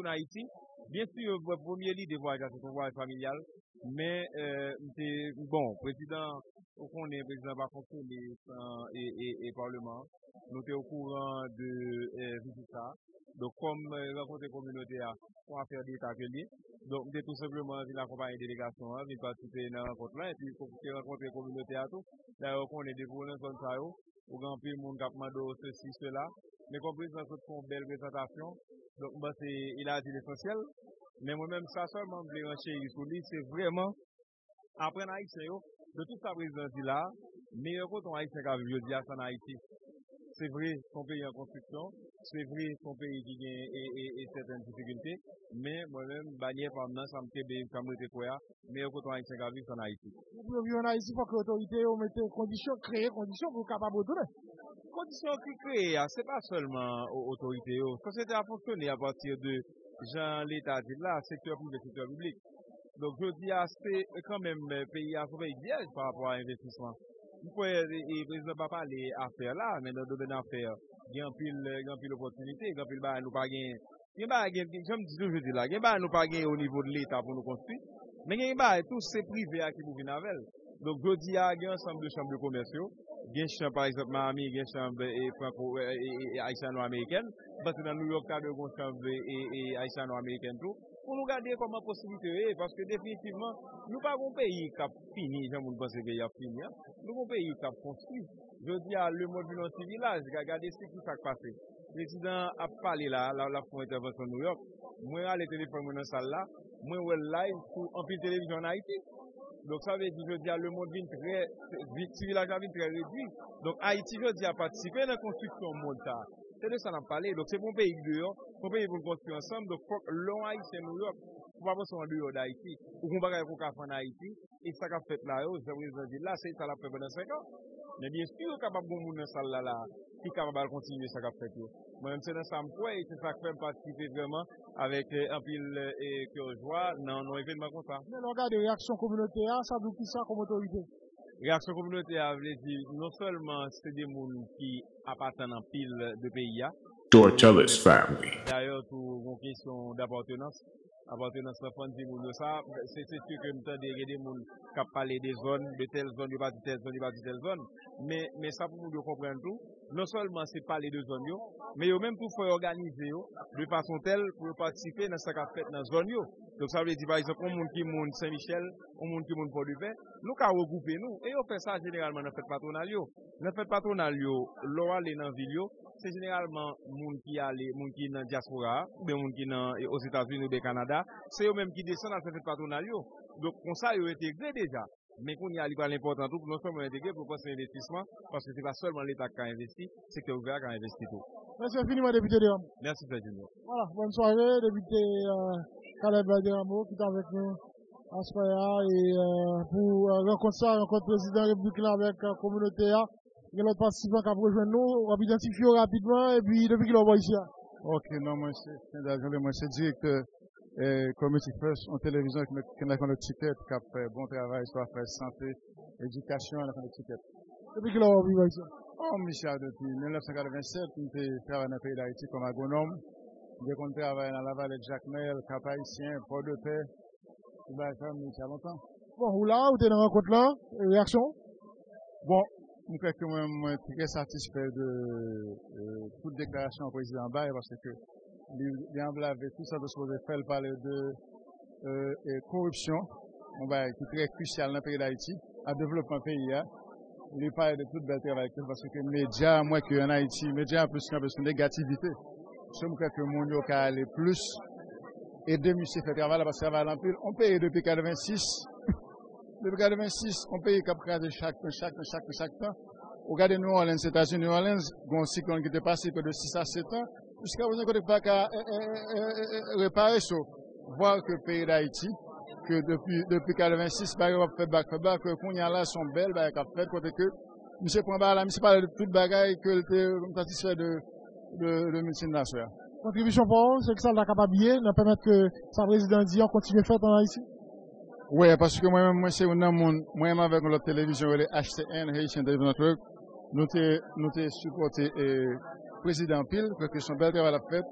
à Haïti. Bien sûr, premier li devoyaj la, se ton voyaj familial, men, bon, prezident, ou konen prezident pa fonksyonne e parlement, nou te ou kouran de vizita. Donk kom renkonte kominote a, ou an fer de etat ke li. Donk mte tout sepleman vin akompanyen delegasyon an, vin patite nan renkonte lan, epi pou renkonte kominote a tou. Daryo konen devoyaj nan zon sa yo, ou ganpe moun kapman do se si se la. Mè kompris nan sot kon bel prezentasyon. Donk mwen se il a di l'esensyel. Mè mwen mèm sa seman mwen blanche yi sou li, se vreman apren a yi se yo. De tout sa prezidenti la, meyè koton a yi se kavi yo di a san a yi ti. Se vre son peyi an konstruksyon, se vre son peyi ki gen e, e seten disikunte, men mwen men banyer pam nan samte beyin kamlete kwaya, men yo koto an isen gavi san Haiti. Mwen yon Haiti fok otorite yo mette kondisyon, kreye kondisyon pou kapabodone. kondisyon ki kreye a, se pa solman otorite oh. yo. Sosyete a fonksyone a patir de jan l'Etat di la, sektor pou le sektor publik. Donk yo di a, se kan men peyi a souvey diyej par rapport euh, a investisman. Mwen kwe, e prezident pa pale afer la, men do den afer, gen pil opotunite, gen pil ba nou pa gen, gen ba gen, jen mdi do je di la, gen ba nou pa gen o nivou de l'Etat pou nou konstuit, men gen ba tout se prive a ki pou vinavel. Donk yo di a, gen ansam de chanm de komersyo, gen chan par exemple Miami, gen chan e Haitiano-Ameriken, basi nan New York ta de gen chan e Haitiano-Ameriken tou, pou nou gade koman posibilite e, paske definitivman nou pa goun peyi kap fini, jan moun pense ke ya fini, nou goun peyi kap konstri. Je di a le moun bilan si vilaj, gade se ki sak pase. Prezident ap pale la, la pou intervensyon New York, mwen a le telefon moun an sal la, mwen wè live pou anpil televizyon Haiti, Donk sa ve di je di a le moun vin pre, si vilaj la vin pre redwi. Donk Haiti je di a patisipe nan konstruksyon moun ta. Se de sa nan pale, donk se pou peyi deyo, pou peyi pou konstruy ansam, donk fok lon Haitien moun yo, pou pa pou son deyo da Haiti, ou kon bagay pou ka fan Haiti, e sa ka fet la yo, se mwen jen di la, se sa la pepe nan 5 an. Men bien si yo kapap goun moun nan sal la la, ki kapap al kontinye sa kap fet yo. Mwen mse nan sa mkwe, e se sa kwen patisipe vreman, avèk anpil e kyojwa nan nou evenman kon sa. Men an gade reaksyon kominote a, sa dou ki sa kom otorite? Reaksyon kominote a vle di non solman se de moun ki apatan anpil de peyi a. Tortellis family. D'ayor tou moun kesyon d'apartenans, apartenans la fon di moun yo sa, se se tu ke mta de gede moun kap pale de zon, de tel zon, de pati tel zon, de pati tel zon, men sa pou moun yo kompren tou, non seulement c'est parler de zone, mais yo même pour faire organiser de façon telle pour participer dans ce qu'a fait dans zone. Donc ça veut dire par exemple, un monde qui monte Saint-Michel, un monde qui monte Port-du-Pin, nous avons regroupé nous. Et on fait ça généralement dans la fête patronale. Dans la fête patronale, l'on aller dans la ville, c'est généralement monde qui allait, monde qui dans la diaspora, ou bien monde qui dans aux États-Unis ou au Canada, c'est eux même qui descendent dans la fête patronale. Donc, comme ça, ils ont intégré déjà. Mais qu'on y a l'important tout, non seulement intégrer pour passer l'investissement, parce que ce n'est pas seulement l'État qui a investi, c'est que l'ouvert qui a investi tout. Merci infiniment, député Deramo. Merci, Frère Junior. Voilà, bonne soirée, député euh, Caleb Deramo, qui est avec nous à ce et euh, pour euh, rencontrer ça, rencontrer le président de la République avec la communauté. Il y a l'autre participant qui a rejoint nous, on va identifier rapidement, et puis depuis qu'il envoie ici. Ok, non, moi, c'est moi, c'est directeur et Community First en télévision qui n'a de ticket, qui a fait bon travail, soit fait santé, éducation, on a fait ticket. Depuis qu'il envoie ici. Oh, Michel, depuis 1987, j'ai travaillé dans le pays d'Haïti comme agronome. J'ai travaillé dans la vallée de Jacmel, Cap Haïtien, Port-de-Paix. Il va faire Michel longtemps. Bon, ou là, ou t'es dans la rencontre là, réaction? Bon, je crois que moi, je suis très satisfait de euh, toute déclaration au président Baye parce que li anblave tout sa de sou de fel pale de euh, korupsyon, mwen baye ki tre krusyal nan peyi d'Haïti, a devlopman peyi ya, li pale de tout bel travay ke, parce ke media mwen ki an Haïti, media an plus ki an plus negativite, se mwen keke moun yo ka ale plus, e demi se fe travay la, parce travay lan pil, on peyi depi 86, depi 86, on peyi kap kade chak tan, chak tan, chak tan, Ou gade New Orleans, Etats-Unis, New Orleans, goun siklon ki te pase pe de 6 a 7 an, Jusqu'à vous n'avez pas qu'à réparer ça. Voir que le pays d'Haïti, que depuis, depuis 86, bah, on fait bac, fait bac, que qu'on y a là, sont belles, bah, qu'a fait, côté que, monsieur prend là, monsieur parle de toute bagaille que était satisfait de, de, de médecine là, Contribution pour c'est que ça l'a capable de permettre que sa président dit on continue à faire dans Haïti? Oui, parce que moi-même, moi, c'est un monde, moi-même avec notre télévision, le HCN, Haitian Television Network, nous t'es, nous t'es supporté, et président Pile, parce que son bel travail à la fête,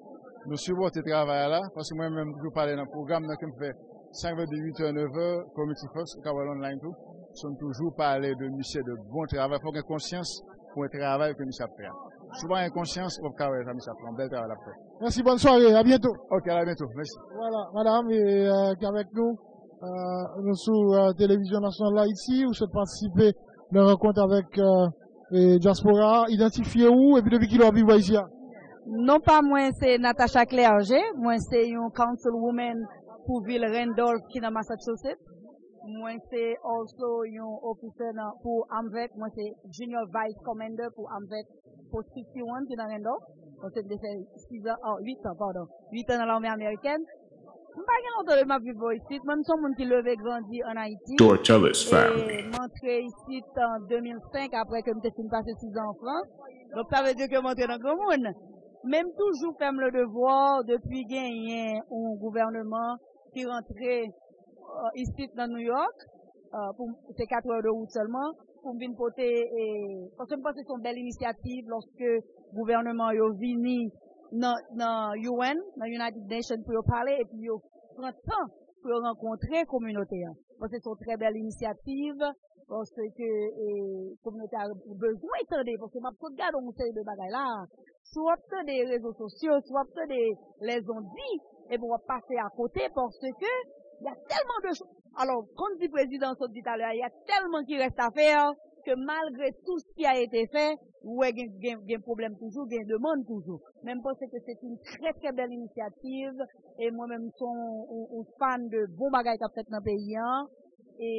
nous supportons le travail là, parce que moi-même, je parler dans le programme, que je fais, 5 h de 8 h 9 h Community First, Kawal Online tout, sont toujours parler de monsieur de bon travail. Il faut qu'il conscience pour le travail que nous fait. Souvent, inconscience pour Kawal, ça nous fait un bel travail après. Merci, bonne soirée, à bientôt. Ok, à bientôt, merci. Voilà, madame, et euh, avec nous, euh, nous sur euh, Télévision Nationale là ici, vous souhaitez participer à une rencontre avec euh, E, diaspora, identifiye ou, epi depi ki lor bivwa isi ya? Non pa mwen se Natacha Clerge, mwen se yon councilwoman pou vil Randolph ki nan Massachusetts, mwen se also yon officer pou Amvet, mwen se junior vice commander pou Amvet post 51 ki nan Randolph, mwen se de se 8 an, pardon, 8 an nan l'armée américaine, Je ne pas longtemps de ma vie ici. Même si monde qui levé grandi en Haïti. Tortellis family. Montré ici en 2005 après que je suis passé 6 ans en France. Donc, ça veut dire que dans grand monde. Même toujours faire le devoir depuis gagner un gouvernement qui rentrait euh, ici dans New York. c'est 4 heures de route seulement, pour venir porter, et, parce que je pense que c'est une belle initiative lorsque le gouvernement est venu nan, nan UN, nan United Nations pou yo pale, epi yo pran tan pou yo renkontre kominote ya. Pon se son tre bel inisiativ, pon se ke kominote a bezwen etande, pon se map kote gado moun seri de bagay la, sou ap se de rezo sosyo, sou ap se de lezon di, epi wap pase a kote, pon se ke, y a telman de chou. Alors, kon di prezident sot dit alè, y a telman ki reste a fer, ke malgre tout si a ete fe, wè gen, gen, gen problem toujou, gen deman toujou. Mèm pou se ke se t'in tre tre bel inisiativ, e mwen mèm son ou fan de bon bagay ta ptet nan peyen, e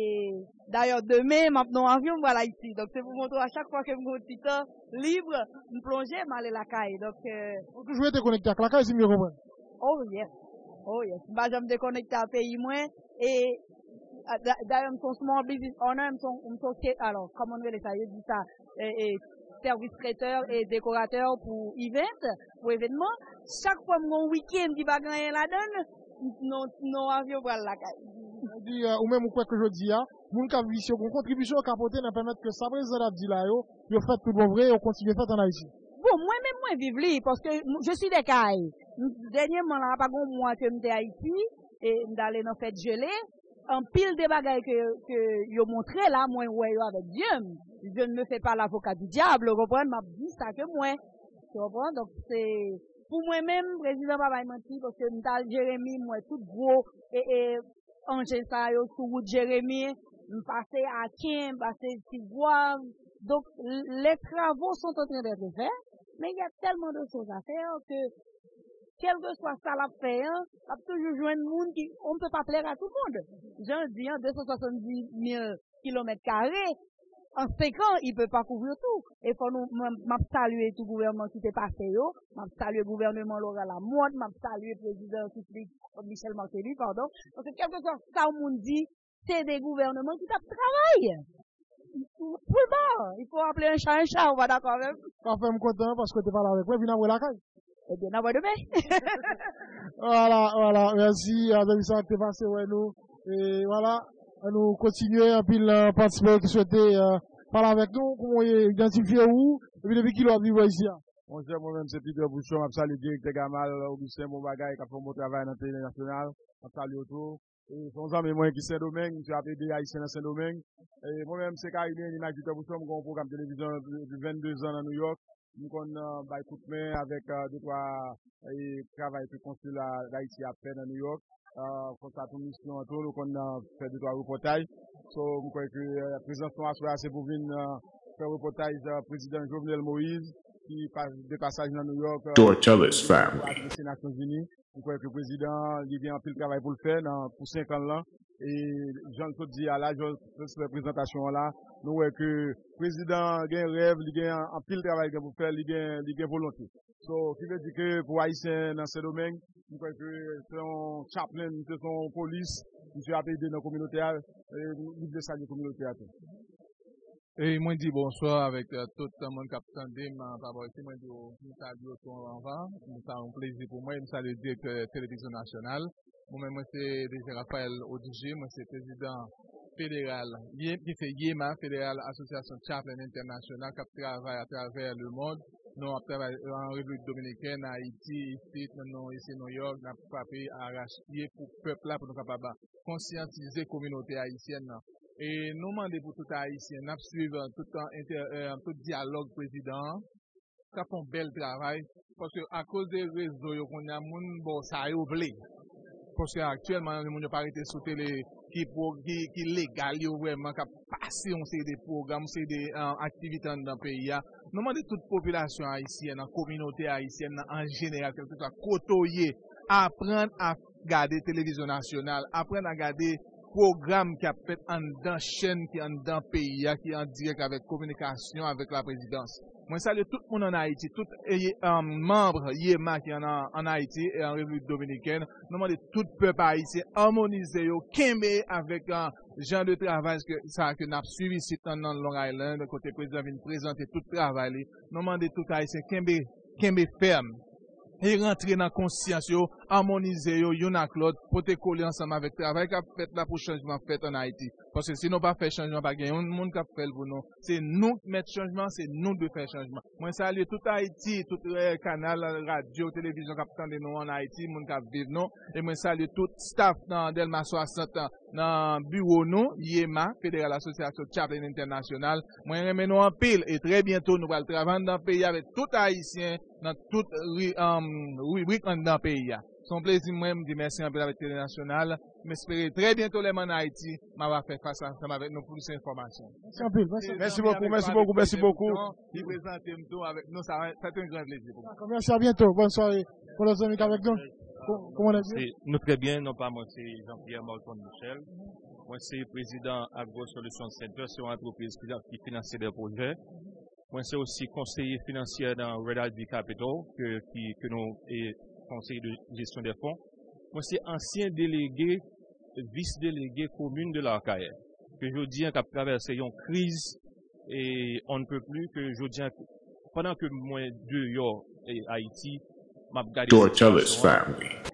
d'ayor demè, mèm nou anvyon wala iti, dok se pou montrou a chak fwa ke mwen titan libre, mwen plonje malè lakay, dok... Ou toujou ete konekte ak lakay si mwen konpwen? Oh yes, oh yes, mba jom dekonekte a peyi mwen, e... Darye mson small business owner, mson state, alon, koman wè lè sa, yo di sa, e servis kreteur e dekorateur pou event, pou evenman, chak pou mwen wikend ki bagan yon la don, nou avyo pral lakay. Ou men mwen kwek ke jodi ya, moun ka visyon, moun kontribisyon kapote nan pemet ke sa prezant abdi la yo, yo fèt tout bon vre, yo kontinye fèt an a yisi. Bon, mwen men mwen viv li, paske je si dekay. Denye mwen la apagon mwen ke mte a yisi, e mdale nan fèt jelè, an pil de bagay ke, ke yo montre la, mwen wè yo avèk Diyan. Je ne me fè pa l'avokat du diable, repren, map di sa ke mwen. Repren, donc se... Pou mwen men, prezident pa bay manti, pwese mtal Jeremie mwen tout gro, e, e anje sa yo sou wout Jeremie, mpase Akin, mpase Tigwav. Donc, les travaux sont en train d'être faits, mais il y a tellement de choses à faire que kelke swa sa la feyan, ap toujou jwen moun ki on pe pa plek a tout moun. Jan di an 270.000 km2, an 5 an, i pe pa kouvre tout. E kon nou map salue tout gouvernement ki te pase yo, map salue gouvernement Laura Lamonte, map salue prezident euh, Michel Martelly, pardon. Anke kelke swa sa moun di, se de gouvernement ki tap travaye. Pou l'bar, i pou aple un chan un chan, ou va da kon mèm. Kon fèm kontan, paske te pala vek mè, vina wè la kaj. E gen avwa deme. Wala, wala, mersi. A zan misan te pase wè nou. E wala, an nou kontinye apil patisme ki souwete euh, pala avèk nou. Koumou ye identifiye ou? E bi depi ki lò apri wè isi ya? Monsè, moun mèm se Peter Bouchon, ap sali direkte gamal, Augustin Moubagay, kap fò moun travay nan tèlè nasyonal, ap sali otou. E son zan mè mwen ki Saint-Domingue, mwen se apè de Haitien nan Saint-Domingue. E moun mèm se Karimè, ni Mike Peter Bouchon, mwen kon program televizyon 22 an nan New York. Mwen kon euh, bay koutmen avèk euh, dekwa kravay euh, pe konsul la iti apè nan New York. Kon sa tou misyon an tol, kon fè dekwa reportaj. So mwen kon ekri prezenton aswa se pou vin fè reportaj prezident Jovenel Moïse ki de pasaj nan New York. Tortellis family. Mwen kon ekri prezident li vi an pil kravay pou l'fè pou 5 an lan. E jan l'kot di ala, jan l'prezentasyon ala. nou wè ke prezident gen rev, li gen apil travay gen pou fè, li gen volonté. So, ki ve di ke pou Haitien nan se domen, nou wè ke se yon chaplain, se yon polis, nou se apè ide nan kominote a, e, nou ble sa gen kominote a te. E mwen di bonsoir avèk euh, tout moun kapitan dem nan favorite, mwen di mwen sa di yo ton anvan, mwen sa an plezi pou mwen, mwen sa le direktor televizyon nasyonal, Mwen mwen se Deje Rafael Odije, mwen se prezident federal, Yema Federal Association Chaplain International kap travay a traver le mod. Nou ap travay an Republik Dominiken, na Haiti, Ifrit, nan nou ese New York, nan pou pape arachye pou pepla pou nou kapaba konsyantize kominote Haitien nan. E nou mande pou tout Haitien, nap suive tout an euh, tout dialog prezident, kap an bel travay, paske a koz de rezo yo kon yamoun bo sa yo vley. Pwoske aktuelman, moun yo parete sote le ki, ki, ki legal yo wèman ka pase yon se de program, se de uh, aktivitan nan peyi ya. Nouman de tout populasyon Haitien, nan kominote Haitien, nan an jeneral, kelke sa kotoye, apren a gade televizyon nasyonal, apren a gade program ki apet an dan chen, ki an dan peyi ya, ki an direk avèk komunikasyon avèk la prezidans. Mwen salye tout moun an Haiti, tout um, membre Yema ki an, an Haiti e an Republik Dominikèn. Nou mwen de tout pep Haiti, harmonize yo, kembe avèk an jan de travaj ke sa ke nap suivi sitan nan Long Island, kote prezident vin prezante tout travaj li. Nou mwen de tout Haiti, kembe, kembe ferme. E rentre nan konsyans yo, harmonize yo, yon ak lot, pote kole ansama vek travaj kap fèt la pou chanjman fèt an Haiti. Paske si nou pa fè chanjman pa gen, yon moun kap fèl pou nou. Se nou met chanjman, se nou de fè chanjman. Mwen salye tout Haiti, tout euh, kanal, radio, televizyon kap tande nou an Haiti, moun kap vive nou. E mwen salye tout staff nan Delma 60 nan bureau nou, YEMA, Federal Association Chaplain International. Mwen remen nou an pil, e tre bientou nou pal travan nan peyi ave tout Haitien nan tout rubrik um, an dan peyi ya. Son plezi mwen di mersi an pe la vek nasyonal. M espere tre bientou lèman an Haiti, m ava fe fasa an avèk nou pou lise informasyon. Mersi boku, mersi boku, mersi boku. Di prezante m tou avèk nou, sa te un gran plezi. Mersi a bientou, bon soye. Pou lè zèmik avèk. Nou tre bien, nou pa mwen se Jean-Pierre Morton Michel. Mwen se prezident Agro Solutions Center, se yon antropise ki finanse de proje. Mwen se osi konseye financier dan Red Capital, nou e conseil de gestion des fonds. Moi, c'est ancien délégué, vice-délégué commune de l'Arcaïe. Que je dis, a traversé une crise et on ne peut plus que je dis, pendant que moi, deux jours, Haïti, m'a regardé.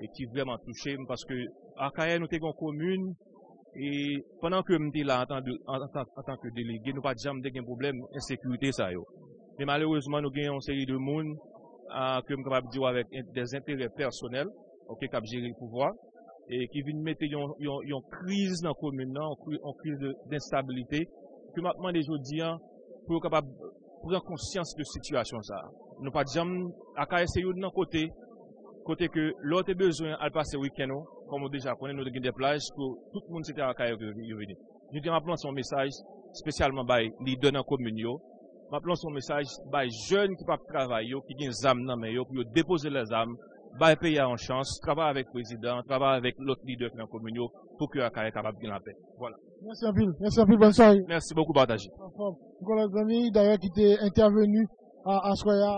Et qui vraiment touché parce que Arcaïe, nous avons une commune E penan ke mte la an tan ke delege, nou pa dijam de gen problem, ensekurite sa yo. Men malerouzman nou gen yon seri de moun ke m kapab diyo avèk des interè personel, ok, kap jiri pouvoi, e ki vin mette yon, yon, yon kriz nan komune nan, yon kriz d'instabilite, ke m apman de jodi an, pou yo kapab pren konsyans de situasyon sa. Nou pa dijam akayese yon nan kote, kote ke lò te bezwen al pase wikè nou, komon deja konen nou de gen de plaj, pou tout moun se te akaye yon vini. Nou di m apman son mesaj, spesyalman bay li donan komune yo, plan son mesaj bay jen ki pa travay yo, ki gen zam nan men yo, pou yo depose le zam, bay peye an chans, travay avèk prezident, travay avèk lot lider nan komun yo, pou ki akaye kapab gen la pe. Voilà. Merci Apil, merci Apil, bonne soye. Merci beaucoup. Mkou la zami, d'ailleurs, ki te intervenu a Aswaya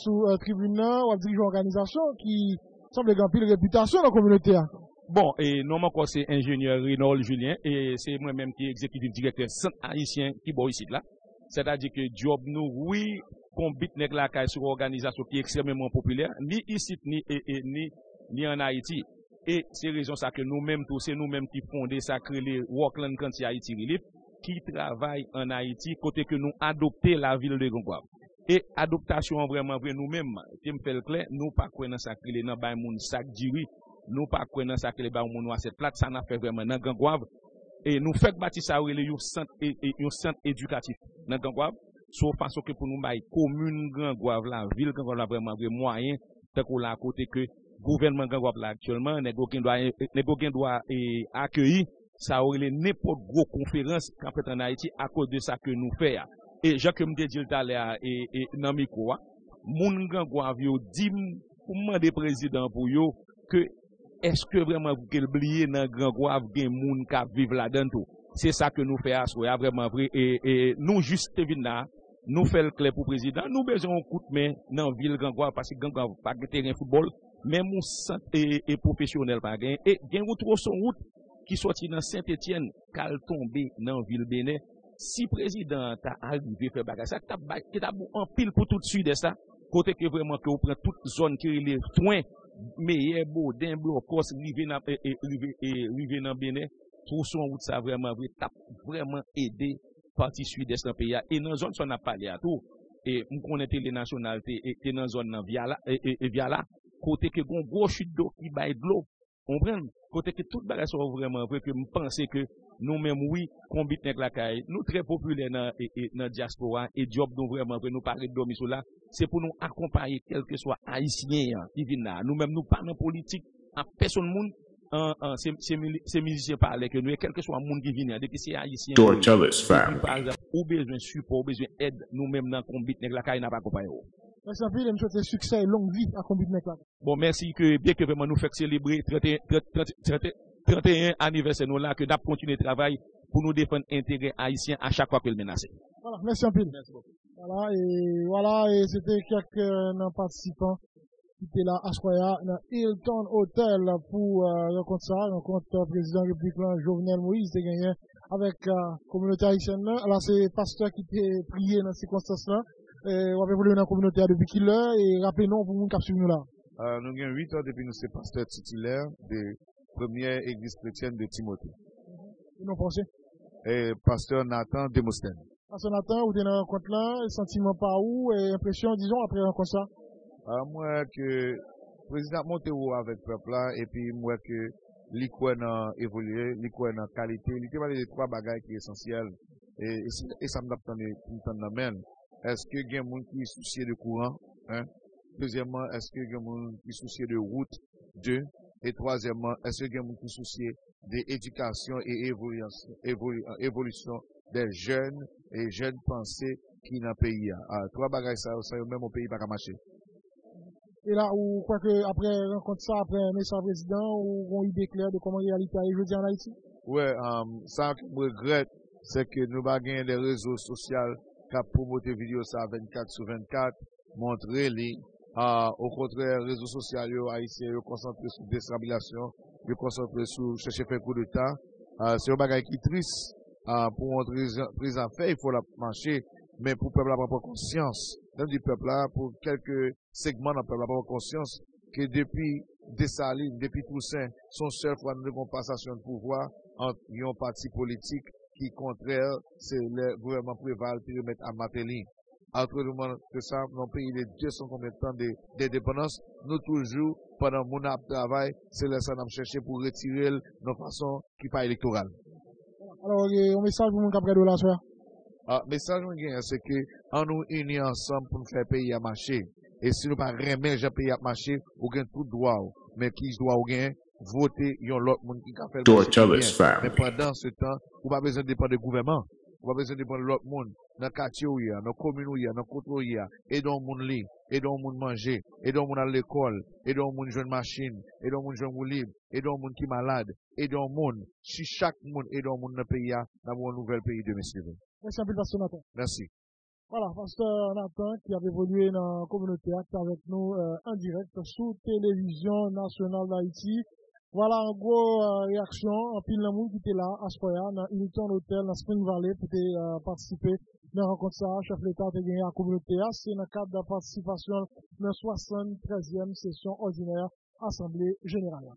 sou tribune, wap dirijon organizasyon, ki... Semble gen pil reputasyon nan komunite a. Bon, e nouman kwa se ingenieur Rinol Julien, e se mwen menm ki ekzekitif direkter Sant Haitien ki bo yisit la. Di ke job nou, oui, konbit nek la kay sou organizasyon ki ekstremement populer, ni yisit ni an Haiti. E se rezon sa ke nou menm tou, se nou menm ki fonde sa krele Walkland Country Haiti Relief, ki travay an Haiti kote ke nou adopte la vil de Gongwav. E adoptasyon vreman vre nou menm, te m fel kle, nou pa kwen nan sakri le nan bay moun sak diwi, nou pa kwen nan sakri le bay moun wase plat, sa nan fe vreman nan gangwav. E nou fèk bati sa ou ele yon sent, e, e, yon sent edukatif nan Gangwav. Sou fason ke pou nou bayi komune Gangwav la, vil Gangwav la vreman vwe mwayen, tek ou la kote ke gouvernement Gangwav la aktuelman, ne go gen do a, a e, akyeyi, sa ou ele nepot gwo konferans kan fèt an Haiti akot de sa ke nou fè ya. E jake mde dil talè ya nan mi kouwa, moun Gangwav yo dim pou mande prezident pou yo ke eske vreman pou ke l'bliye nan gran gwav gen moun ka vive la den tou. Se sa ke nou fe aswe, a vreman vre, e, e nou juste vin nan, nou fel kle pou prezident, nou bezon kout men nan vil gran gwav, pasi gran gwav pa gen teren foutbol, men moun sante e, e profesyonel pa gen, e gen wout roson wout ki soti nan Saint-Etienne kal tombe nan vil bene, si prezident ta alvive fe bagay, sa ki ta, ta bou an pil pou tout su de sa, kote ke vreman ke ou pren tout zon ki li fwen, meye boden, blokos, rive nan, e, rive, nan bene, pou son wout sa vreman vre, tap vreman ede pati sud-est nan peya. E nan zon son ap pale ato, e m konen telenasyonalite, e, e nan zon nan vyala, e vyala, kote ke gon gwo chute do ki bay glop, kompren, kote ke tout bagay son vreman vre, ke m panse ke nou menm wè kombit nek lakay. Nou tre popule nan, e, e, nan diaspora e job nou vreman pre nou pare domi sou la. Se pou nou akompaye kelke swa haisyen ki vin nan. Nou menm nou pa nan politik an peson moun an, an, se, se, se mizisyen pale ke nou e kelke swa moun ki vin nan. Depi se haisyen ou bezwen support, ou bezwen ed nou menm nan kombit nek lakay nan pa akompaye ou. Mèsi anpil, mwen chote suksè long vi akombit nek lakay. Bon, mèsi ke bie ke vreman nou fèk selebri 30, 31 anniversaire nous là que d'ap continuer travail pour nous défendre intérêt haïtien à chaque fois qu'il menacé. Voilà, merci un peu. Voilà et voilà et c'était quelques euh, non, participants qui étaient là à Soya dans Hilton Hotel pour euh, rencontre ça, rencontre euh, président républicain Jovenel Moïse était gagné avec la communauté haïtienne là. Là c'est pasteur qui était prié dans ces circonstances là. Euh, on va vous dans la communauté depuis qu'il et rappelez-nous pour nous qui nous là. Euh, nous avons 8 ans depuis nous, c'est pasteur titulaire de première église chrétienne de Timothée. Vous nous pensez Et pasteur Nathan Demosthène. Pasteur Nathan, vous avez rencontre là, sentiment par où et impression, disons, après rencontre ça ah, À moins que le président Montero avec le peuple là, et puis moi que li kwen nan evolye, li kwen nan kalite, li te pale de 3 bagay ki esensyel, e, e, e sam dap tan nan men, eske gen moun ki souciye de kouran, deuxièmement, eske gen moun ki souciye de route, 2, Et troisièmement, est-ce qu'il y a beaucoup de souci de l'éducation et évolution des jeunes et jeunes pensées qui dans le pays ah, Trois bagages, ça, ça même au pays, pas marcher. Et là, ou quoi que après rencontre ça, après un message président, ou on idée claire de comment la réalité est aujourd'hui en Haïti Oui, um, ça que je regrette, c'est que nous avons des réseaux sociaux qui promotent vidéos ça 24 sur 24, montrer les Uh, au kontrè, rezo sosyal yo, haisyen yo konsantre sou destrabilasyon, yo konsantre sou chèche fè kou d'Etat. Uh, se yo bagay ki tris uh, pou an prezant fè, il fò la manche, men pou pepl apan pa konsyans. Nan di pepl apan, pou kelke segman nan pepl apan pa konsyans, ke depi Desaline, depi Toussaint, son chèl fwa nou de kompensasyon pouvoi an yon parti politik ki kontrè se le gouvernement prival pi yo met a Mateli. Altre nou man ke sa, nou peyi de 200 konbien tan de depanans, nou toujou, padan moun ap travay, se lè sa nan chèche pou retirel nou fason ki pa elektoral. Alors, yon mesaj pou moun kapre do la swa? Ah, mesaj moun gen, se ke an nou uni ansan pou nou fè peyi a mache. E si nou pa remè jè peyi a mache, ou gen tout doa ou. Men ki jdoa ou gen, vote yon lot moun ki ka fè. To a chavez fam. Men padan se tan, ou pa bezè depan de gouverman. Vous pas besoin de l'autre monde. Dans le quartier où il y a, dans la commune où il y a, dans le côté où il y a, et dans le monde lit, et dans le monde manger, et dans le monde à l'école, et dans le monde jeune machine, et dans le monde jeune libre, et dans le monde qui est malade, et dans le monde, si chaque monde est dans le monde dans le pays, dans un nouvel pays de messieurs. Merci un peu, Pasteur Nathan. Merci. Voilà, Pasteur Nathan qui a évolué dans la communauté avec nous euh, en direct sous télévision nationale d'Haïti. Voilà en gros euh, réaction en pile de monde qui était là à point dans Hilton Hotel dans Spring Valley pour euh, participer dans la rencontre ça, chef l'État a gagné la communauté. C'est dans le cadre de la participation dans la 73e session ordinaire Assemblée Générale.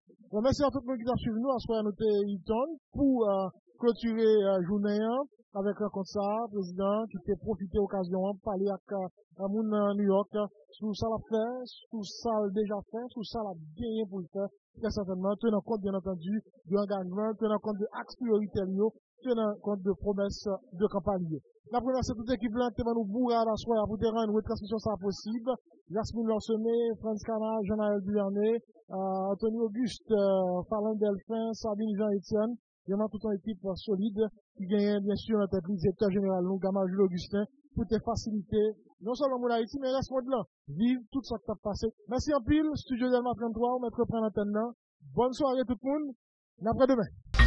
merci à tout le monde qui a suivi nous à ce point Hilton pour clôturer la euh, journée avec un comme ça, président, qui t'a profité occasion de parler avec un monde à New York, sur ça l'a fait, sur ça l'a déjà fait, sur ça l'a bien pour le faire, très certainement, tenant compte, bien entendu, de l'engagement, tenant compte de l'axe prioritaire, tenant compte de promesses de campagne. La première, c'est toute l'équipe là, qui nous bourrer à la soirée pour te rendre une retransmission ça possible. Jasmine Lorsené, Franz Cana, Jean-Noël Duvernay, euh, Anthony Auguste, euh, Fallon Delphin, Sabine Jean-Étienne, a toute une équipe solide qui gagne bien sûr notre directeur général, nous, Gamma Jules Augustin, pour te faciliter, non seulement mon Haïti, mais reste là. Vive tout ce qui a passé. Merci en pile, Studio Delma 33, on mettra prendre l'antenne là. Bonne soirée tout le monde. Et après demain.